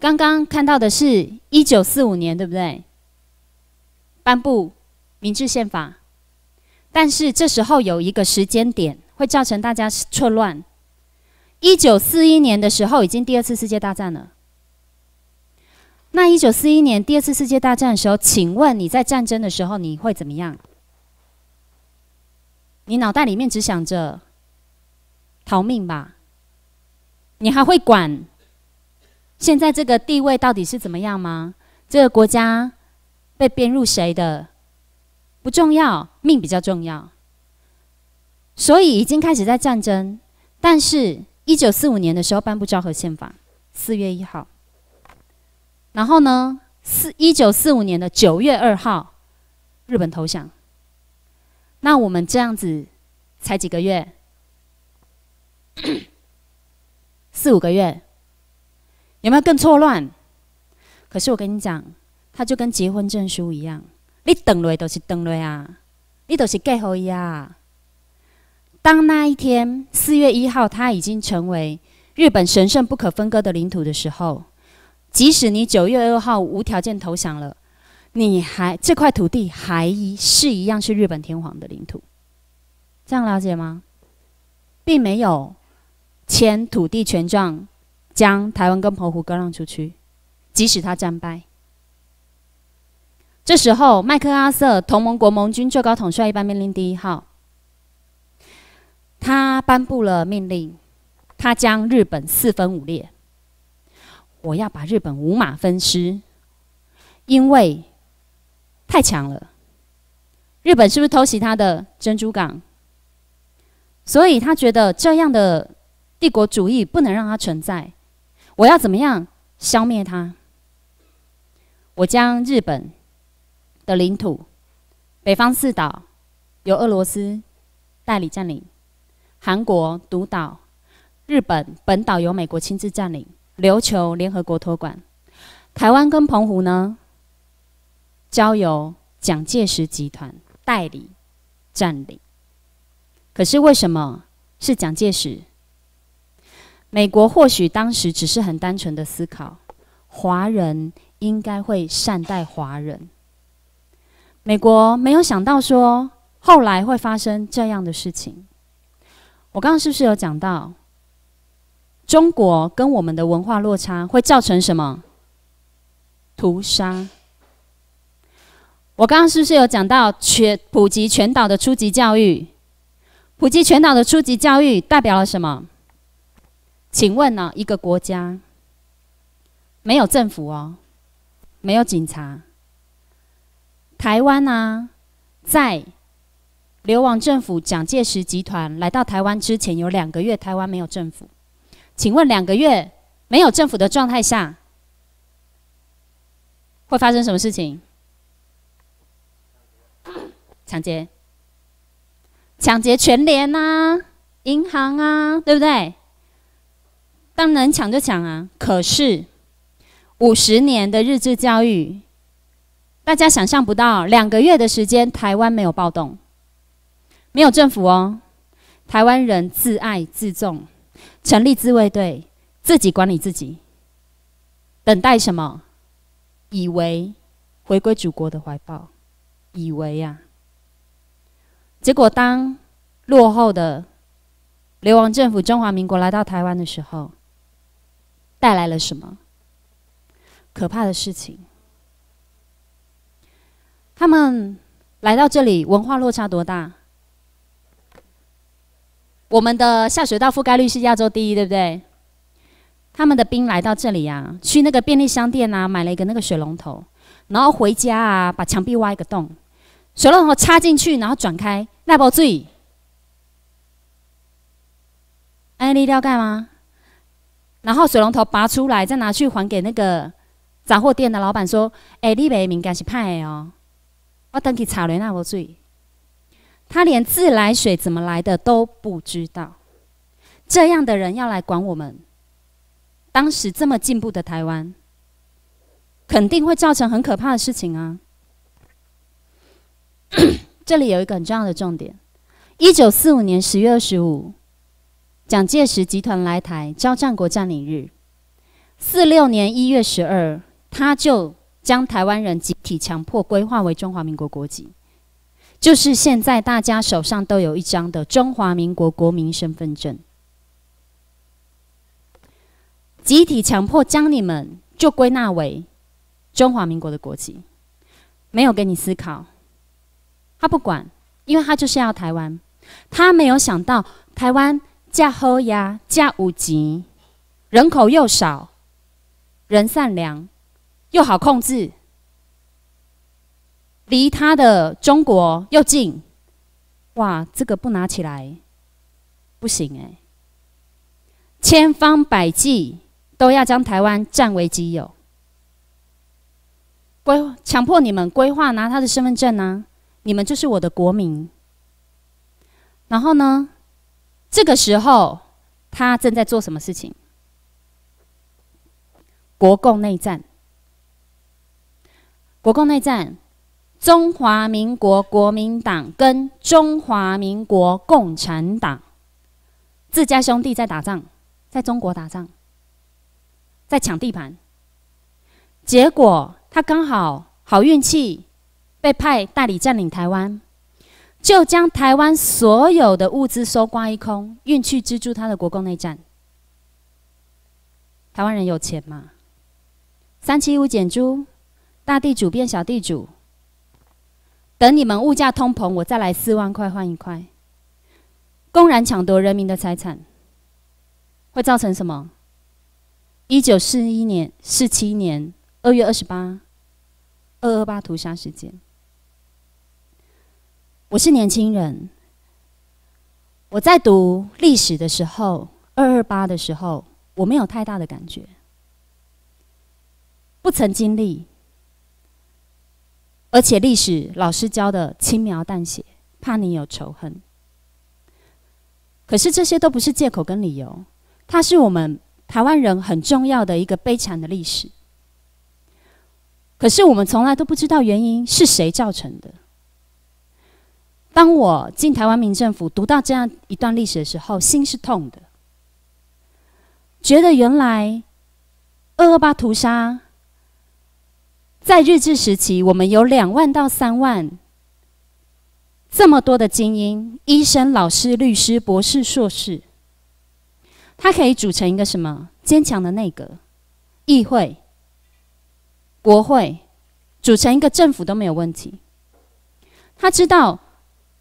刚刚看到的是一九四五年，对不对？颁布明治宪法，但是这时候有一个时间点会造成大家错乱。一九四一年的时候，已经第二次世界大战了。那一九四一年第二次世界大战的时候，请问你在战争的时候你会怎么样？你脑袋里面只想着逃命吧？你还会管现在这个地位到底是怎么样吗？这个国家被编入谁的不重要，命比较重要。所以已经开始在战争，但是。一九四五年的时候颁布昭和宪法，四月一号。然后呢，四一九四五年的九月二号，日本投降。那我们这样子才几个月，四五个月，有没有更错乱？可是我跟你讲，它就跟结婚证书一样，你等来都是等来啊，你都是盖好呀。当那一天四月一号，它已经成为日本神圣不可分割的领土的时候，即使你九月二号无条件投降了，你还这块土地还是一样是日本天皇的领土。这样了解吗？并没有签土地权状，将台湾跟澎湖割让出去，即使他战败。这时候，麦克阿瑟同盟国盟军最高统帅一般命令第一号。他颁布了命令，他将日本四分五裂。我要把日本五马分尸，因为太强了。日本是不是偷袭他的珍珠港？所以他觉得这样的帝国主义不能让它存在。我要怎么样消灭它？我将日本的领土北方四岛由俄罗斯代理占领。韩国独岛，日本本岛由美国亲自占领，琉球联合国托管，台湾跟澎湖呢，交由蒋介石集团代理占领。可是为什么是蒋介石？美国或许当时只是很单纯的思考，华人应该会善待华人。美国没有想到说，后来会发生这样的事情。我刚刚是不是有讲到，中国跟我们的文化落差会造成什么屠杀？我刚刚是不是有讲到全普及全岛的初级教育？普及全岛的初级教育代表了什么？请问呢？一个国家没有政府哦，没有警察，台湾呢，在。流亡政府蒋介石集团来到台湾之前，有两个月台湾没有政府。请问两个月没有政府的状态下，会发生什么事情？抢劫，抢劫全联啊，银行啊，对不对？当能抢就抢啊！可是五十年的日治教育，大家想象不到，两个月的时间，台湾没有暴动。没有政府哦，台湾人自爱自重，成立自卫队，自己管理自己，等待什么？以为回归祖国的怀抱，以为呀。结果当落后的流亡政府中华民国来到台湾的时候，带来了什么可怕的事情？他们来到这里，文化落差多大？我们的下水道覆盖率是亚洲第一，对不对？他们的兵来到这里啊，去那个便利商店啊，买了一个那个水龙头，然后回家啊，把墙壁挖一个洞，水龙头插进去，然后转开，那包水。哎，你了解吗？然后水龙头拔出来，再拿去还给那个杂货店的老板说：“哎，你买敏感是派的哦，我等去查了那包水。”他连自来水怎么来的都不知道，这样的人要来管我们，当时这么进步的台湾，肯定会造成很可怕的事情啊！这里有一个很重要的重点：一九四五年十月二十五，蒋介石集团来台交战国占领日，四六年一月十二，他就将台湾人集体强迫规划为中华民国国籍，就是现在大家手上都有一张的中华民国国民身份证。集体强迫将你们就归纳为中华民国的国籍，没有给你思考，他不管，因为他就是要台湾，他没有想到台湾价好呀，价五级，人口又少，人善良，又好控制，离他的中国又近，哇，这个不拿起来不行哎，千方百计。都要将台湾占为己有，规强迫你们规划拿他的身份证呢？你们就是我的国民。然后呢，这个时候他正在做什么事情？国共内战。国共内战，中华民国国民党跟中华民国共产党自家兄弟在打仗，在中国打仗。在抢地盘，结果他刚好好运气，被派代理占领台湾，就将台湾所有的物资搜刮一空，运去资助他的国共内战。台湾人有钱吗？三七五减租，大地主变小地主，等你们物价通膨，我再来四万块换一块，公然抢夺人民的财产，会造成什么？一九四一年、四七年二月二十八，二二八屠杀事件。我是年轻人，我在读历史的时候，二二八的时候，我没有太大的感觉，不曾经历，而且历史老师教的轻描淡写，怕你有仇恨。可是这些都不是借口跟理由，它是我们。台湾人很重要的一个悲惨的历史，可是我们从来都不知道原因是谁造成的。当我进台湾民政府读到这样一段历史的时候，心是痛的，觉得原来二二八屠杀在日治时期，我们有两万到三万这么多的精英，医生、老师、律师、博士、硕士。他可以组成一个什么坚强的内阁、议会、国会，组成一个政府都没有问题。他知道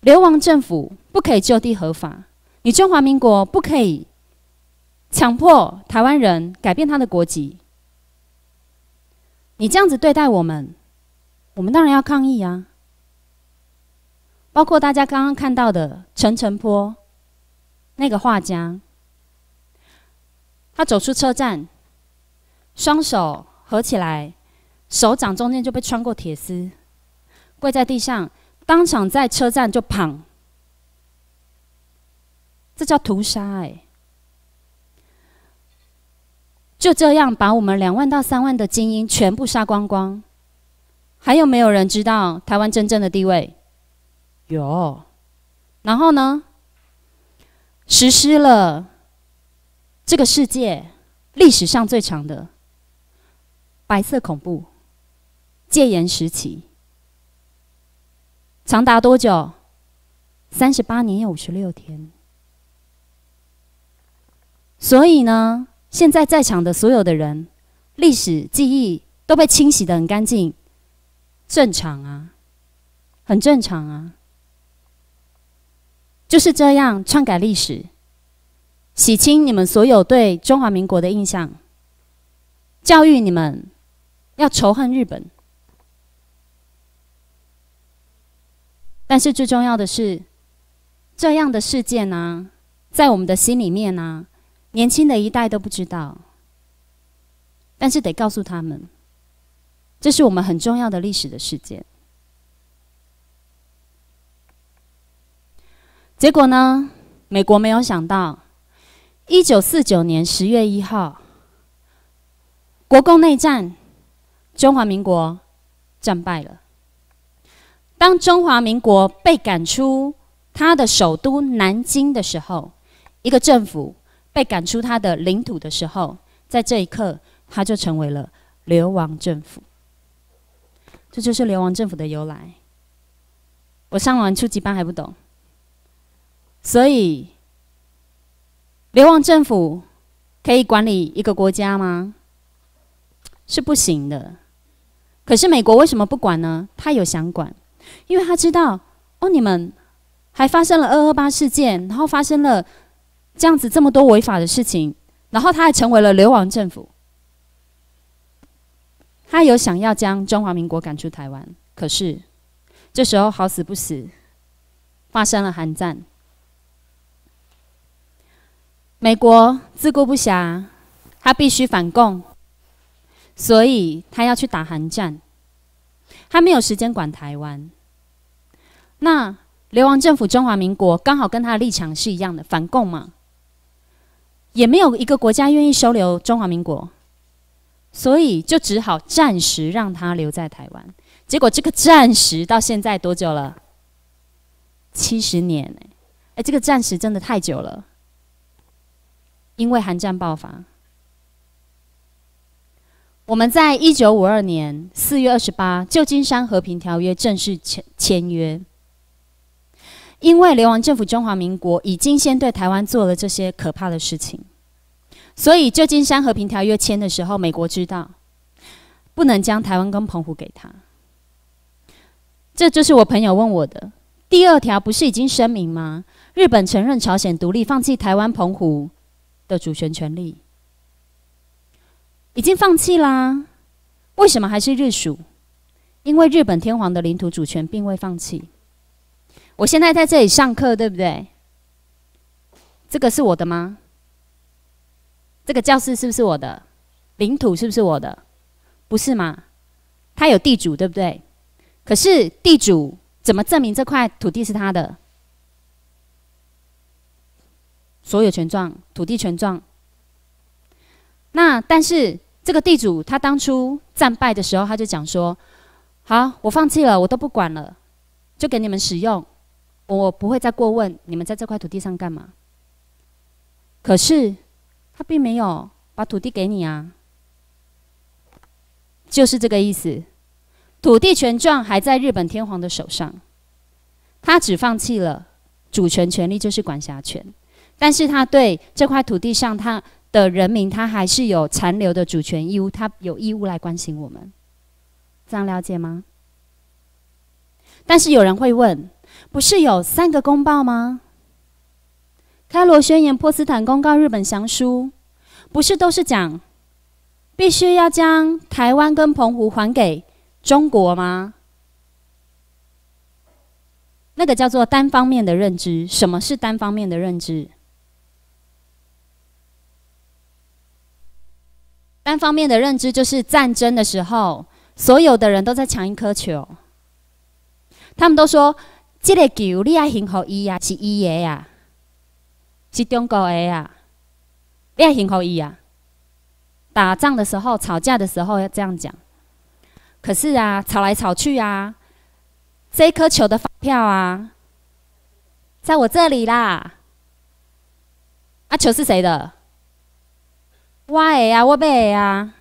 流亡政府不可以就地合法，你中华民国不可以强迫台湾人改变他的国籍。你这样子对待我们，我们当然要抗议啊！包括大家刚刚看到的陈澄波那个画家。他走出车站，双手合起来，手掌中间就被穿过铁丝，跪在地上，当场在车站就砰，这叫屠杀哎！就这样把我们两万到三万的精英全部杀光光，还有没有人知道台湾真正的地位？有，然后呢？实施了。这个世界历史上最长的白色恐怖戒严时期，长达多久？三十八年又五十六天。所以呢，现在在场的所有的人，历史记忆都被清洗的很干净，正常啊，很正常啊，就是这样篡改历史。洗清你们所有对中华民国的印象，教育你们要仇恨日本。但是最重要的是，这样的事件呢，在我们的心里面呢，年轻的一代都不知道。但是得告诉他们，这是我们很重要的历史的事件。结果呢，美国没有想到。一九四九年十月一号，国共内战，中华民国战败了。当中华民国被赶出他的首都南京的时候，一个政府被赶出他的领土的时候，在这一刻，他就成为了流亡政府。这就是流亡政府的由来。我上完初级班还不懂，所以流亡政府可以管理一个国家吗？是不行的。可是美国为什么不管呢？他有想管，因为他知道哦，你们还发生了二二八事件，然后发生了这样子这么多违法的事情，然后他还成为了流亡政府。他有想要将中华民国赶出台湾，可是这时候好死不死发生了韩战，美国自顾不暇，他必须反共，所以他要去打韩战，他没有时间管台湾。那流亡政府中华民国刚好跟他的立场是一样的，反共嘛，也没有一个国家愿意收留中华民国。所以就只好暂时让他留在台湾。结果这个暂时到现在多久了？七十年哎，哎，这个暂时真的太久了。因为韩战爆发，我们在一九五二年四月二十八，旧金山和平条约正式签签约。因为流亡政府中华民国已经先对台湾做了这些可怕的事情。所以，旧金山和平条约签的时候，美国知道不能将台湾跟澎湖给他。这就是我朋友问我的第二条，不是已经声明吗？日本承认朝鲜独立，放弃台湾、澎湖的主权权利，已经放弃啦。为什么还是日属？因为日本天皇的领土主权并未放弃。我现在在这里上课，对不对？这个是我的吗？这个教室是不是我的？领土是不是我的？不是吗？他有地主，对不对？可是地主怎么证明这块土地是他的？所有权状、土地权状。那但是这个地主他当初战败的时候，他就讲说：“好，我放弃了，我都不管了，就给你们使用，我不会再过问你们在这块土地上干嘛。”可是。他并没有把土地给你啊，就是这个意思。土地权状还在日本天皇的手上，他只放弃了主权权利，就是管辖权。但是他对这块土地上他的人民，他还是有残留的主权义务，他有义务来关心我们。这样了解吗？但是有人会问：不是有三个公报吗？开罗宣言、波斯坦公告、日本降书，不是都是讲必须要将台湾跟澎湖还给中国吗？那个叫做单方面的认知。什么是单方面的认知？单方面的认知就是战争的时候，所有的人都在抢一颗球。他们都说：“这个球你要幸福伊呀，是伊的呀。”是中国的呀，你要幸福伊啊！打仗的时候、吵架的时候要这样讲。可是啊，吵来吵去啊，这颗球的发票啊，在我这里啦。啊，球是谁的？我的呀，我买的呀。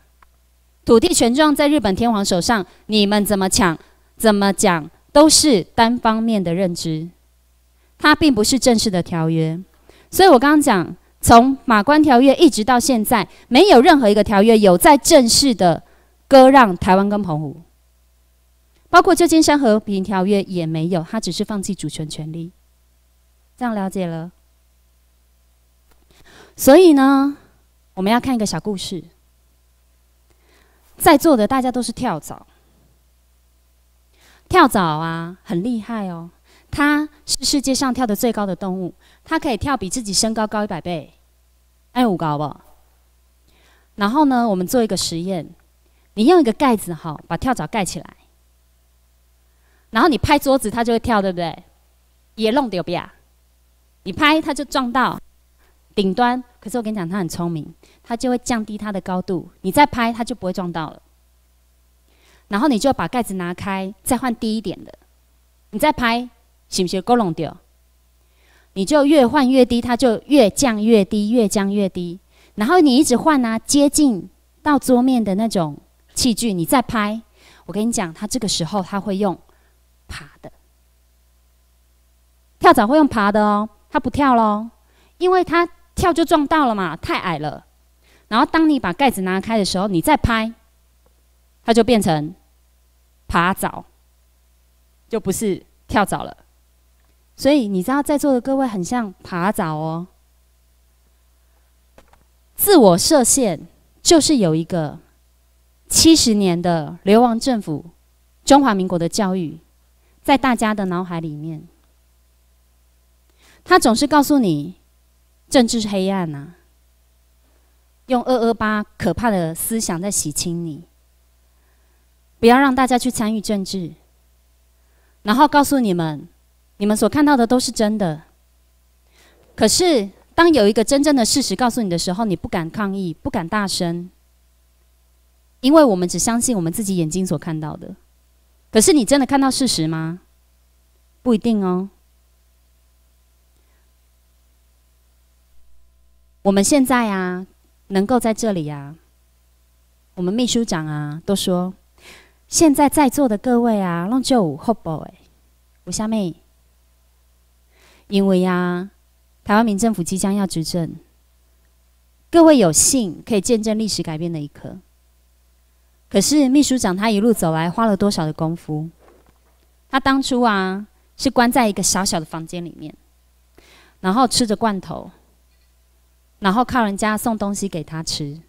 土地权状在日本天皇手上，你们怎么抢、怎么讲，都是单方面的认知，它并不是正式的条约。所以我刚刚讲，从马关条约一直到现在，没有任何一个条约有在正式的割让台湾跟澎湖，包括旧金山和平条约也没有，它只是放弃主权权利。这样了解了。所以呢，我们要看一个小故事。在座的大家都是跳蚤，跳蚤啊，很厉害哦。它是世界上跳的最高的动物，它可以跳比自己身高高一百倍，哎，五高不？然后呢，我们做一个实验，你用一个盖子哈，把跳蚤盖起来，然后你拍桌子，它就会跳，对不对？也弄丢不呀？你拍它就撞到顶端，可是我跟你讲，它很聪明，它就会降低它的高度，你再拍它就不会撞到了。然后你就把盖子拿开，再换低一点的，你再拍。是不是够弄掉？你就越换越低，它就越降越低，越降越低。然后你一直换啊，接近到桌面的那种器具，你再拍。我跟你讲，它这个时候它会用爬的，跳蚤会用爬的哦，它不跳喽，因为它跳就撞到了嘛，太矮了。然后当你把盖子拿开的时候，你再拍，它就变成爬蚤，就不是跳蚤了。所以你知道在座的各位很像爬蚤哦。自我设限就是有一个七十年的流亡政府，中华民国的教育，在大家的脑海里面，他总是告诉你，政治是黑暗呐，用二二八可怕的思想在洗清你，不要让大家去参与政治，然后告诉你们。你们所看到的都是真的，可是当有一个真正的事实告诉你的时候，你不敢抗议，不敢大声，因为我们只相信我们自己眼睛所看到的。可是你真的看到事实吗？不一定哦。我们现在啊，能够在这里啊，我们秘书长啊都说，现在在座的各位啊，让就好不哎，我下面。因为呀，台湾民政府即将要执政，各位有幸可以见证历史改变的一刻。可是秘书长他一路走来花了多少的功夫？他当初啊是关在一个小小的房间里面，然后吃着罐头，然后靠人家送东西给他吃。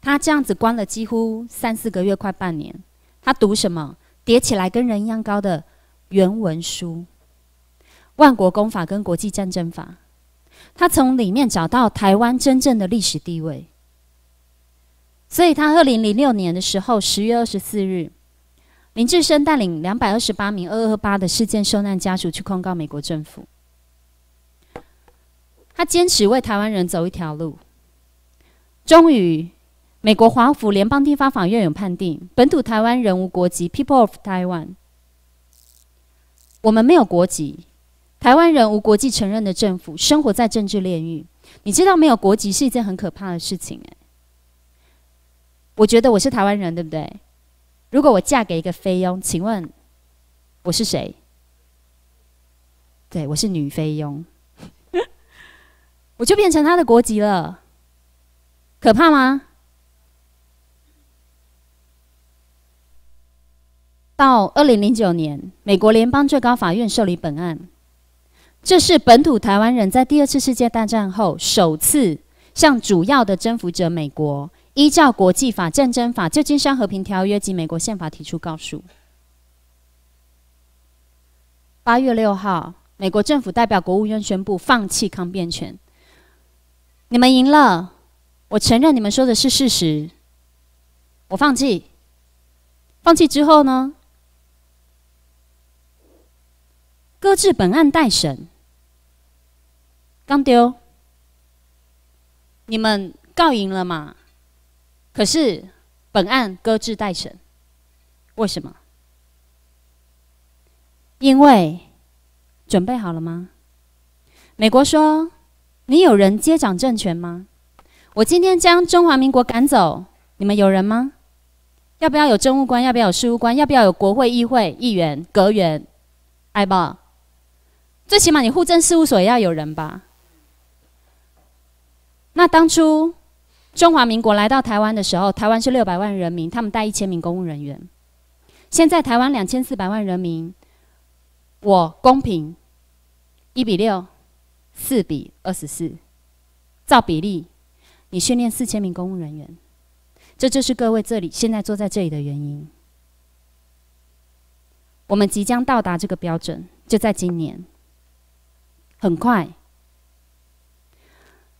他这样子关了几乎三四个月，快半年。他读什么？叠起来跟人一样高的原文书。万国公法跟国际战争法，他从里面找到台湾真正的历史地位。所以他二零零六年的时候，十月二十四日，林志升带领两百二十八名二二八的事件受难家属去控告美国政府。他坚持为台湾人走一条路。终于，美国华府联邦地方法院有判定，本土台湾人无国籍 （People of Taiwan）。我们没有国籍。台湾人无国际承认的政府，生活在政治炼狱。你知道没有国籍是一件很可怕的事情哎。我觉得我是台湾人，对不对？如果我嫁给一个菲佣，请问我是谁？对，我是女菲佣，我就变成他的国籍了，可怕吗？到二零零九年，美国联邦最高法院受理本案。这是本土台湾人在第二次世界大战后首次向主要的征服者美国，依照国际法、战争法、旧金山和平条约及美国宪法提出告诉。八月六号，美国政府代表国务院宣布放弃抗辩权。你们赢了，我承认你们说的是事实。我放弃。放弃之后呢？搁置本案待审。刚丢，你们告赢了嘛？可是本案搁置待审，为什么？因为准备好了吗？美国说：“你有人接掌政权吗？”我今天将中华民国赶走，你们有人吗？要不要有政务官？要不要有事务官？要不要有国会、议会、议员、阁员？爱不？最起码你户政事务所也要有人吧？那当初中华民国来到台湾的时候，台湾是六百万人民，他们带一千名公务人员。现在台湾两千四百万人民，我公平一比六，四比二十四，照比例，你训练四千名公务人员，这就是各位这里现在坐在这里的原因。我们即将到达这个标准，就在今年，很快。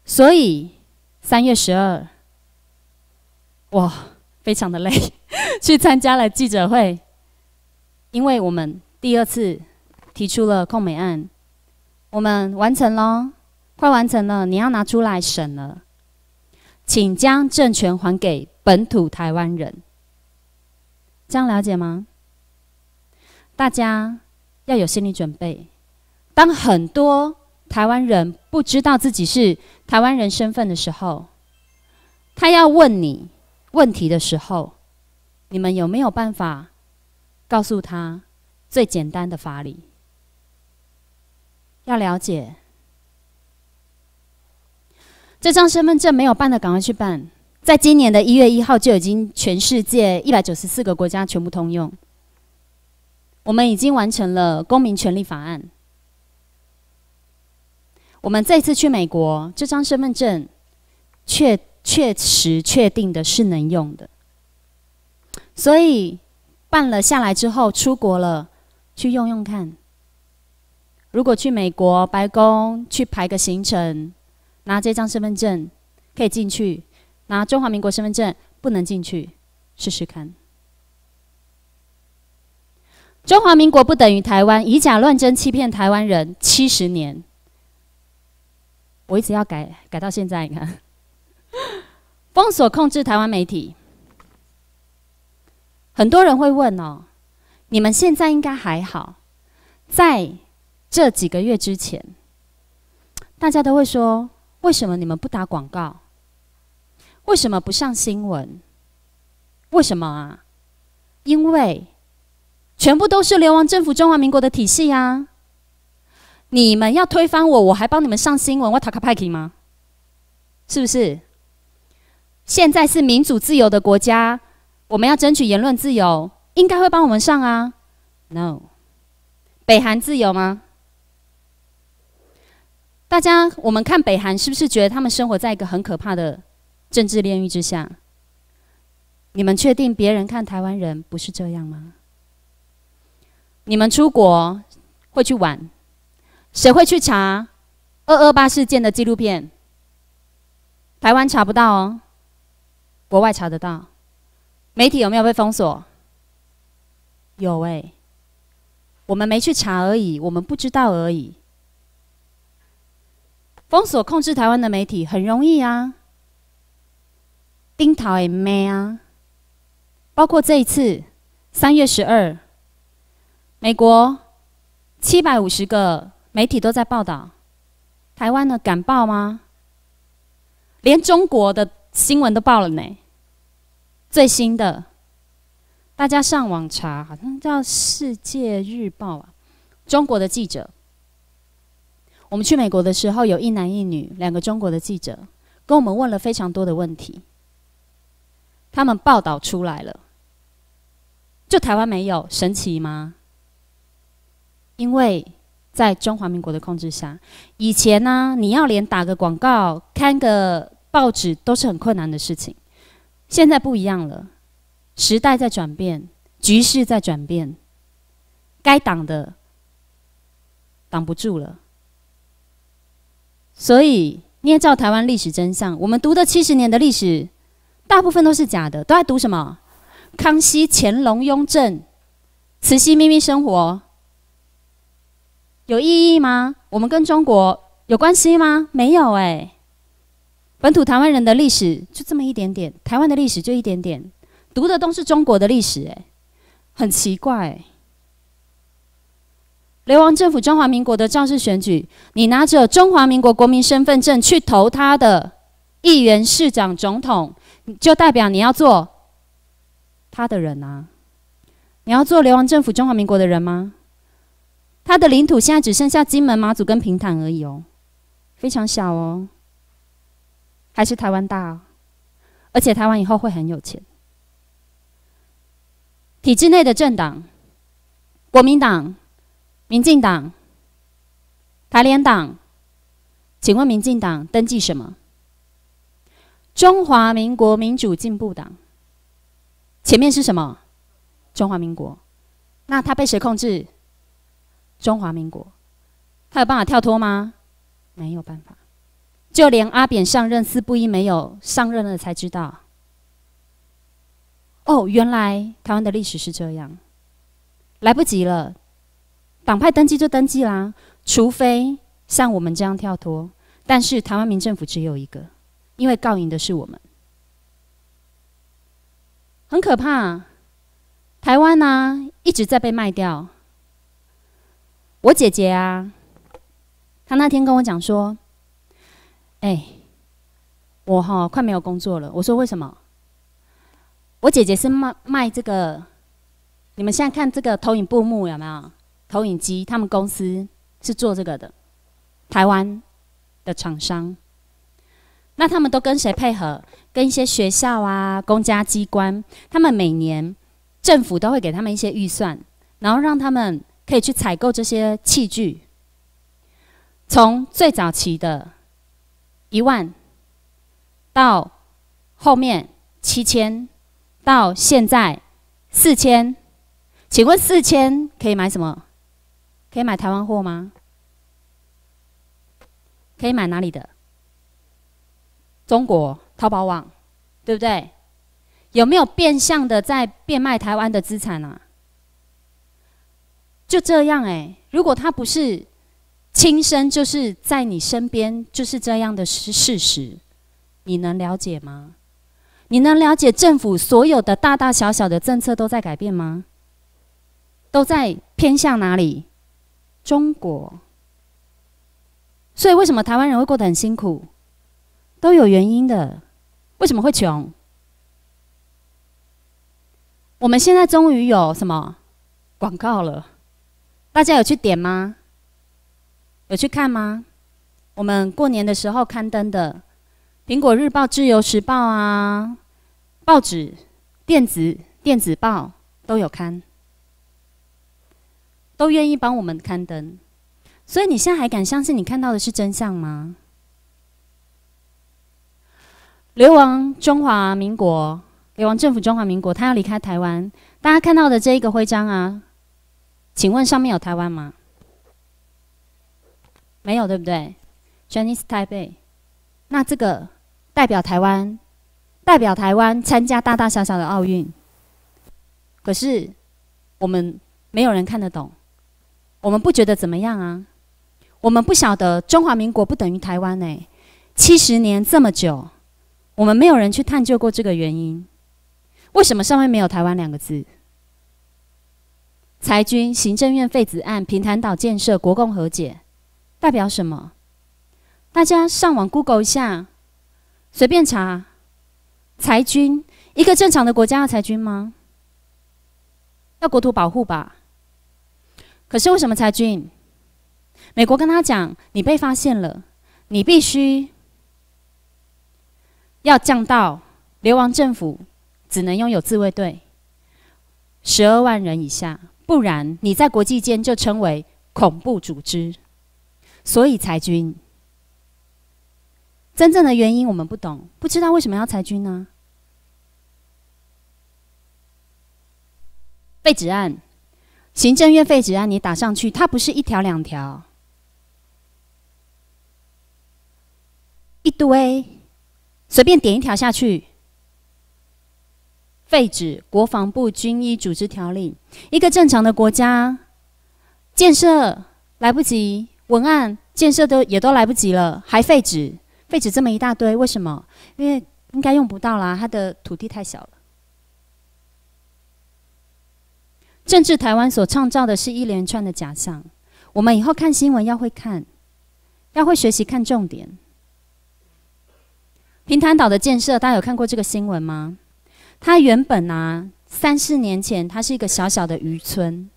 所以三月十二，哇，非常的累，去参加了记者会，因为我们第二次提出了控美案，我们完成了，快完成了，你要拿出来审了，请将政权还给本土台湾人，这样了解吗？大家要有心理准备，当很多。台湾人不知道自己是台湾人身份的时候，他要问你问题的时候，你们有没有办法告诉他最简单的法理？要了解，这张身份证没有办的，赶快去办。在今年的一月一号就已经全世界一百九十四个国家全部通用。我们已经完成了公民权利法案。我们这次去美国，这张身份证确确实确定的是能用的。所以办了下来之后，出国了去用用看。如果去美国白宫去排个行程，拿这张身份证可以进去，拿中华民国身份证不能进去，试试看。中华民国不等于台湾，以假乱真欺骗台湾人七十年。我一直要改，改到现在，你看，封锁控制台湾媒体。很多人会问哦，你们现在应该还好，在这几个月之前，大家都会说，为什么你们不打广告？为什么不上新闻？为什么啊？因为全部都是流亡政府中华民国的体系啊！你们要推翻我，我还帮你们上新闻，我塔卡派克吗？是不是？现在是民主自由的国家。我们要争取言论自由，应该会帮我们上啊？No，北韩自由吗？大家，我们看北韩是不是觉得他们生活在一个很可怕的政治炼狱之下？你们确定别人看台湾人不是这样吗？你们出国会去玩，谁会去查二二八事件的纪录片？台湾查不到哦，国外查得到。媒体有没有被封锁？有哎，我们没去查而已，我们不知道而已。封锁控制台湾的媒体很容易啊，丁桃也没啊。包括这一次三月十二，美国七百五十个媒体都在报道，台湾的敢报吗？连中国的新闻都报了呢。最新的，大家上网查，好像叫《世界日报》啊。中国的记者，我们去美国的时候，有一男一女两个中国的记者，跟我们问了非常多的问题。他们报道出来了，就台湾没有，神奇吗？因为在中华民国的控制下，以前呢，你要连打个广告、看个报纸都是很困难的事情。现在不一样了，时代在转变，局势在转变，该挡的挡不住了。所以捏造台湾历史真相，我们读的七十年的历史，大部分都是假的，都在读什么？康熙、乾隆、雍正、慈禧秘密生活，有意义吗？我们跟中国有关系吗？没有哎。本土台湾人的历史就这么一点点，台湾的历史就一点点，读的都是中国的历史，哎，很奇怪。流亡政府中华民国的肇事选举，你拿着中华民国国民身份证去投他的议员、市长、总统，就代表你要做他的人啊？你要做流亡政府中华民国的人吗？他的领土现在只剩下金门、马祖跟平潭而已哦，非常小哦。还是台湾大，而且台湾以后会很有钱。体制内的政党，国民党、民进党、台联党，请问民进党登记什么？中华民国民主进步党，前面是什么？中华民国，那他被谁控制？中华民国，他有办法跳脱吗？没有办法。就连阿扁上任四不一没有上任了，才知道。哦，原来台湾的历史是这样，来不及了，党派登记就登记啦，除非像我们这样跳脱。但是台湾民政府只有一个，因为告赢的是我们，很可怕。台湾呢一直在被卖掉。我姐姐啊。她那天跟我讲说：“哎，我哈快没有工作了。”我说：“为什么？”我姐姐是卖卖这个，你们现在看这个投影布幕有没有？投影机，他们公司是做这个的，台湾的厂商。那他们都跟谁配合？跟一些学校啊、公家机关，他们每年政府都会给他们一些预算，然后让他们可以去采购这些器具。从最早期的一万，到后面七千，到现在四千，请问四千可以买什么？可以买台湾货吗？可以买哪里的？中国淘宝网，对不对？有没有变相的在变卖台湾的资产啊？就这样哎，如果他不是亲身，就是在你身边，就是这样的事事实，你能了解吗？你能了解政府所有的大大小小的政策都在改变吗？都在偏向哪里？中国，所以为什么台湾人会过得很辛苦，都有原因的。为什么会穷？我们现在终于有什么广告了？大家有去点吗？有去看吗？我们过年的时候刊登的《苹果日报》《自由时报》啊，报纸、电子电子报都有刊。都愿意帮我们刊登，所以你现在还敢相信你看到的是真相吗？流亡中华民国，流亡政府中华民国，他要离开台湾。大家看到的这一个徽章啊，请问上面有台湾吗？没有，对不对？Chinese Taipei，那这个代表台湾，代表台湾参加大大小小的奥运。可是我们没有人看得懂。我们不觉得怎么样啊？我们不晓得中华民国不等于台湾呢？七十年这么久，我们没有人去探究过这个原因。为什么上面没有台湾两个字？裁军、行政院废止案、平潭岛建设、国共和解，代表什么？大家上网 Google 一下，随便查。裁军，一个正常的国家要裁军吗？要国土保护吧。可是为什么裁军？美国跟他讲：“你被发现了，你必须要降到流亡政府只能拥有自卫队十二万人以下，不然你在国际间就称为恐怖组织。”所以裁军。真正的原因我们不懂，不知道为什么要裁军呢？废止案。行政院废止案，你打上去，它不是一条两条，一堆，随便点一条下去，废止国防部军医组织条例。一个正常的国家，建设来不及，文案建设都也都来不及了，还废止，废止这么一大堆，为什么？因为应该用不到啦，它的土地太小了。政治台湾所创造的是一连串的假象。我们以后看新闻要会看，要会学习看重点。平潭岛的建设，大家有看过这个新闻吗？他原本啊，三四年前他是一个小小的渔村，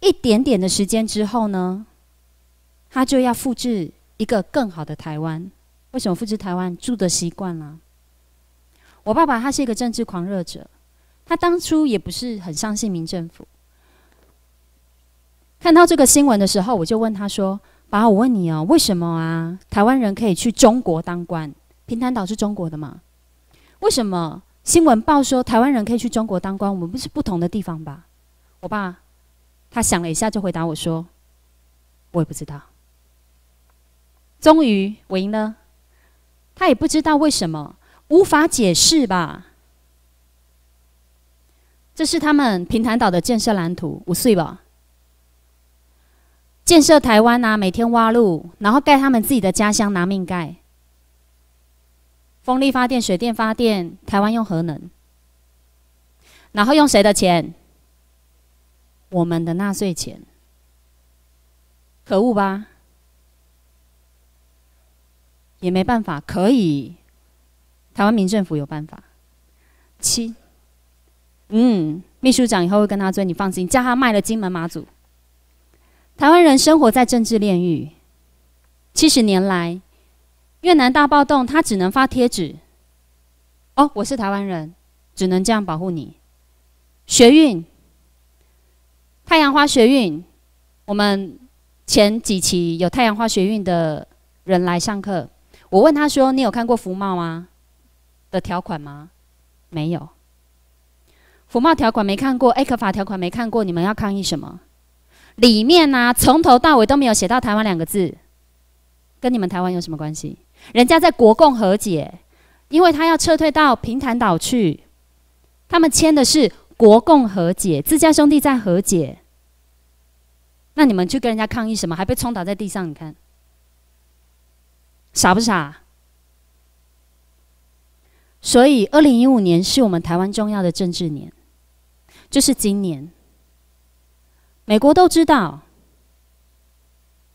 一点点的时间之后呢，他就要复制一个更好的台湾。为什么复制台湾？住的习惯了。我爸爸他是一个政治狂热者。他当初也不是很相信民政府。看到这个新闻的时候，我就问他说：“爸，我问你哦，为什么啊？台湾人可以去中国当官？平潭岛是中国的吗？为什么新闻报说台湾人可以去中国当官？我们不是不同的地方吧？”我爸他想了一下，就回答我说：“我也不知道。”终于我赢了，他也不知道为什么，无法解释吧。这是他们平潭岛的建设蓝图，五岁吧？建设台湾啊，每天挖路，然后盖他们自己的家乡，拿命盖。风力发电、水电发电，台湾用核能，然后用谁的钱？我们的纳税钱。可恶吧？也没办法，可以。台湾民政府有办法。七，嗯，秘书长以后会跟他追，你放心，叫他卖了金门马祖。台湾人生活在政治炼狱，七十年来，越南大暴动，他只能发贴纸。哦，我是台湾人，只能这样保护你。学运，太阳花学运，我们前几期有太阳花学运的人来上课，我问他说：“你有看过福茂吗？的条款吗？”没有。福茂条款没看过，A 克法条款没看过，你们要抗议什么？里面呢，从头到尾都没有写到台湾两个字，跟你们台湾有什么关系？人家在国共和解，因为他要撤退到平潭岛去，他们签的是。国共和解，自家兄弟在和解，那你们去跟人家抗议什么？还被冲倒在地上，你看傻不傻？所以，二零一五年是我们台湾重要的政治年，就是今年。美国都知道，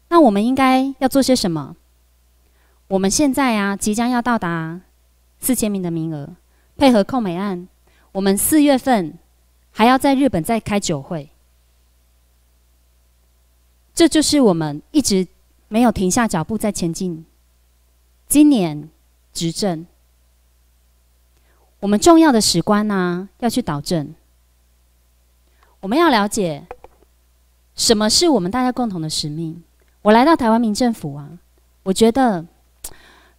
那我们应该要做些什么？我们现在啊，即将要到达四千名的名额，配合控美案，我们四月份。还要在日本再开酒会，这就是我们一直没有停下脚步在前进。今年执政，我们重要的史官呢要去导正。我们要了解什么是我们大家共同的使命。我来到台湾民政府啊，我觉得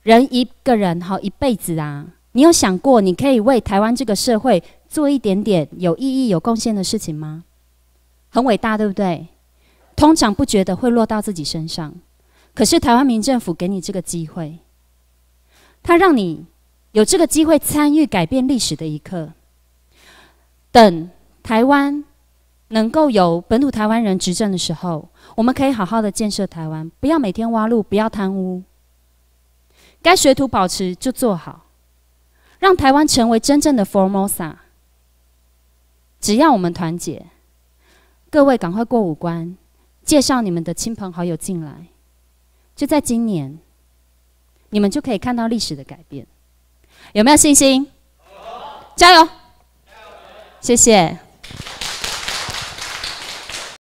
人一个人好一辈子啊，你有想过你可以为台湾这个社会？做一点点有意义、有贡献的事情吗？很伟大，对不对？通常不觉得会落到自己身上，可是台湾民政府给你这个机会，他让你有这个机会参与改变历史的一刻。等台湾能够有本土台湾人执政的时候，我们可以好好的建设台湾，不要每天挖路，不要贪污，该水土保持就做好，让台湾成为真正的 Formosa。只要我们团结，各位赶快过五关，介绍你们的亲朋好友进来。就在今年，你们就可以看到历史的改变。有没有信心？加油！谢谢。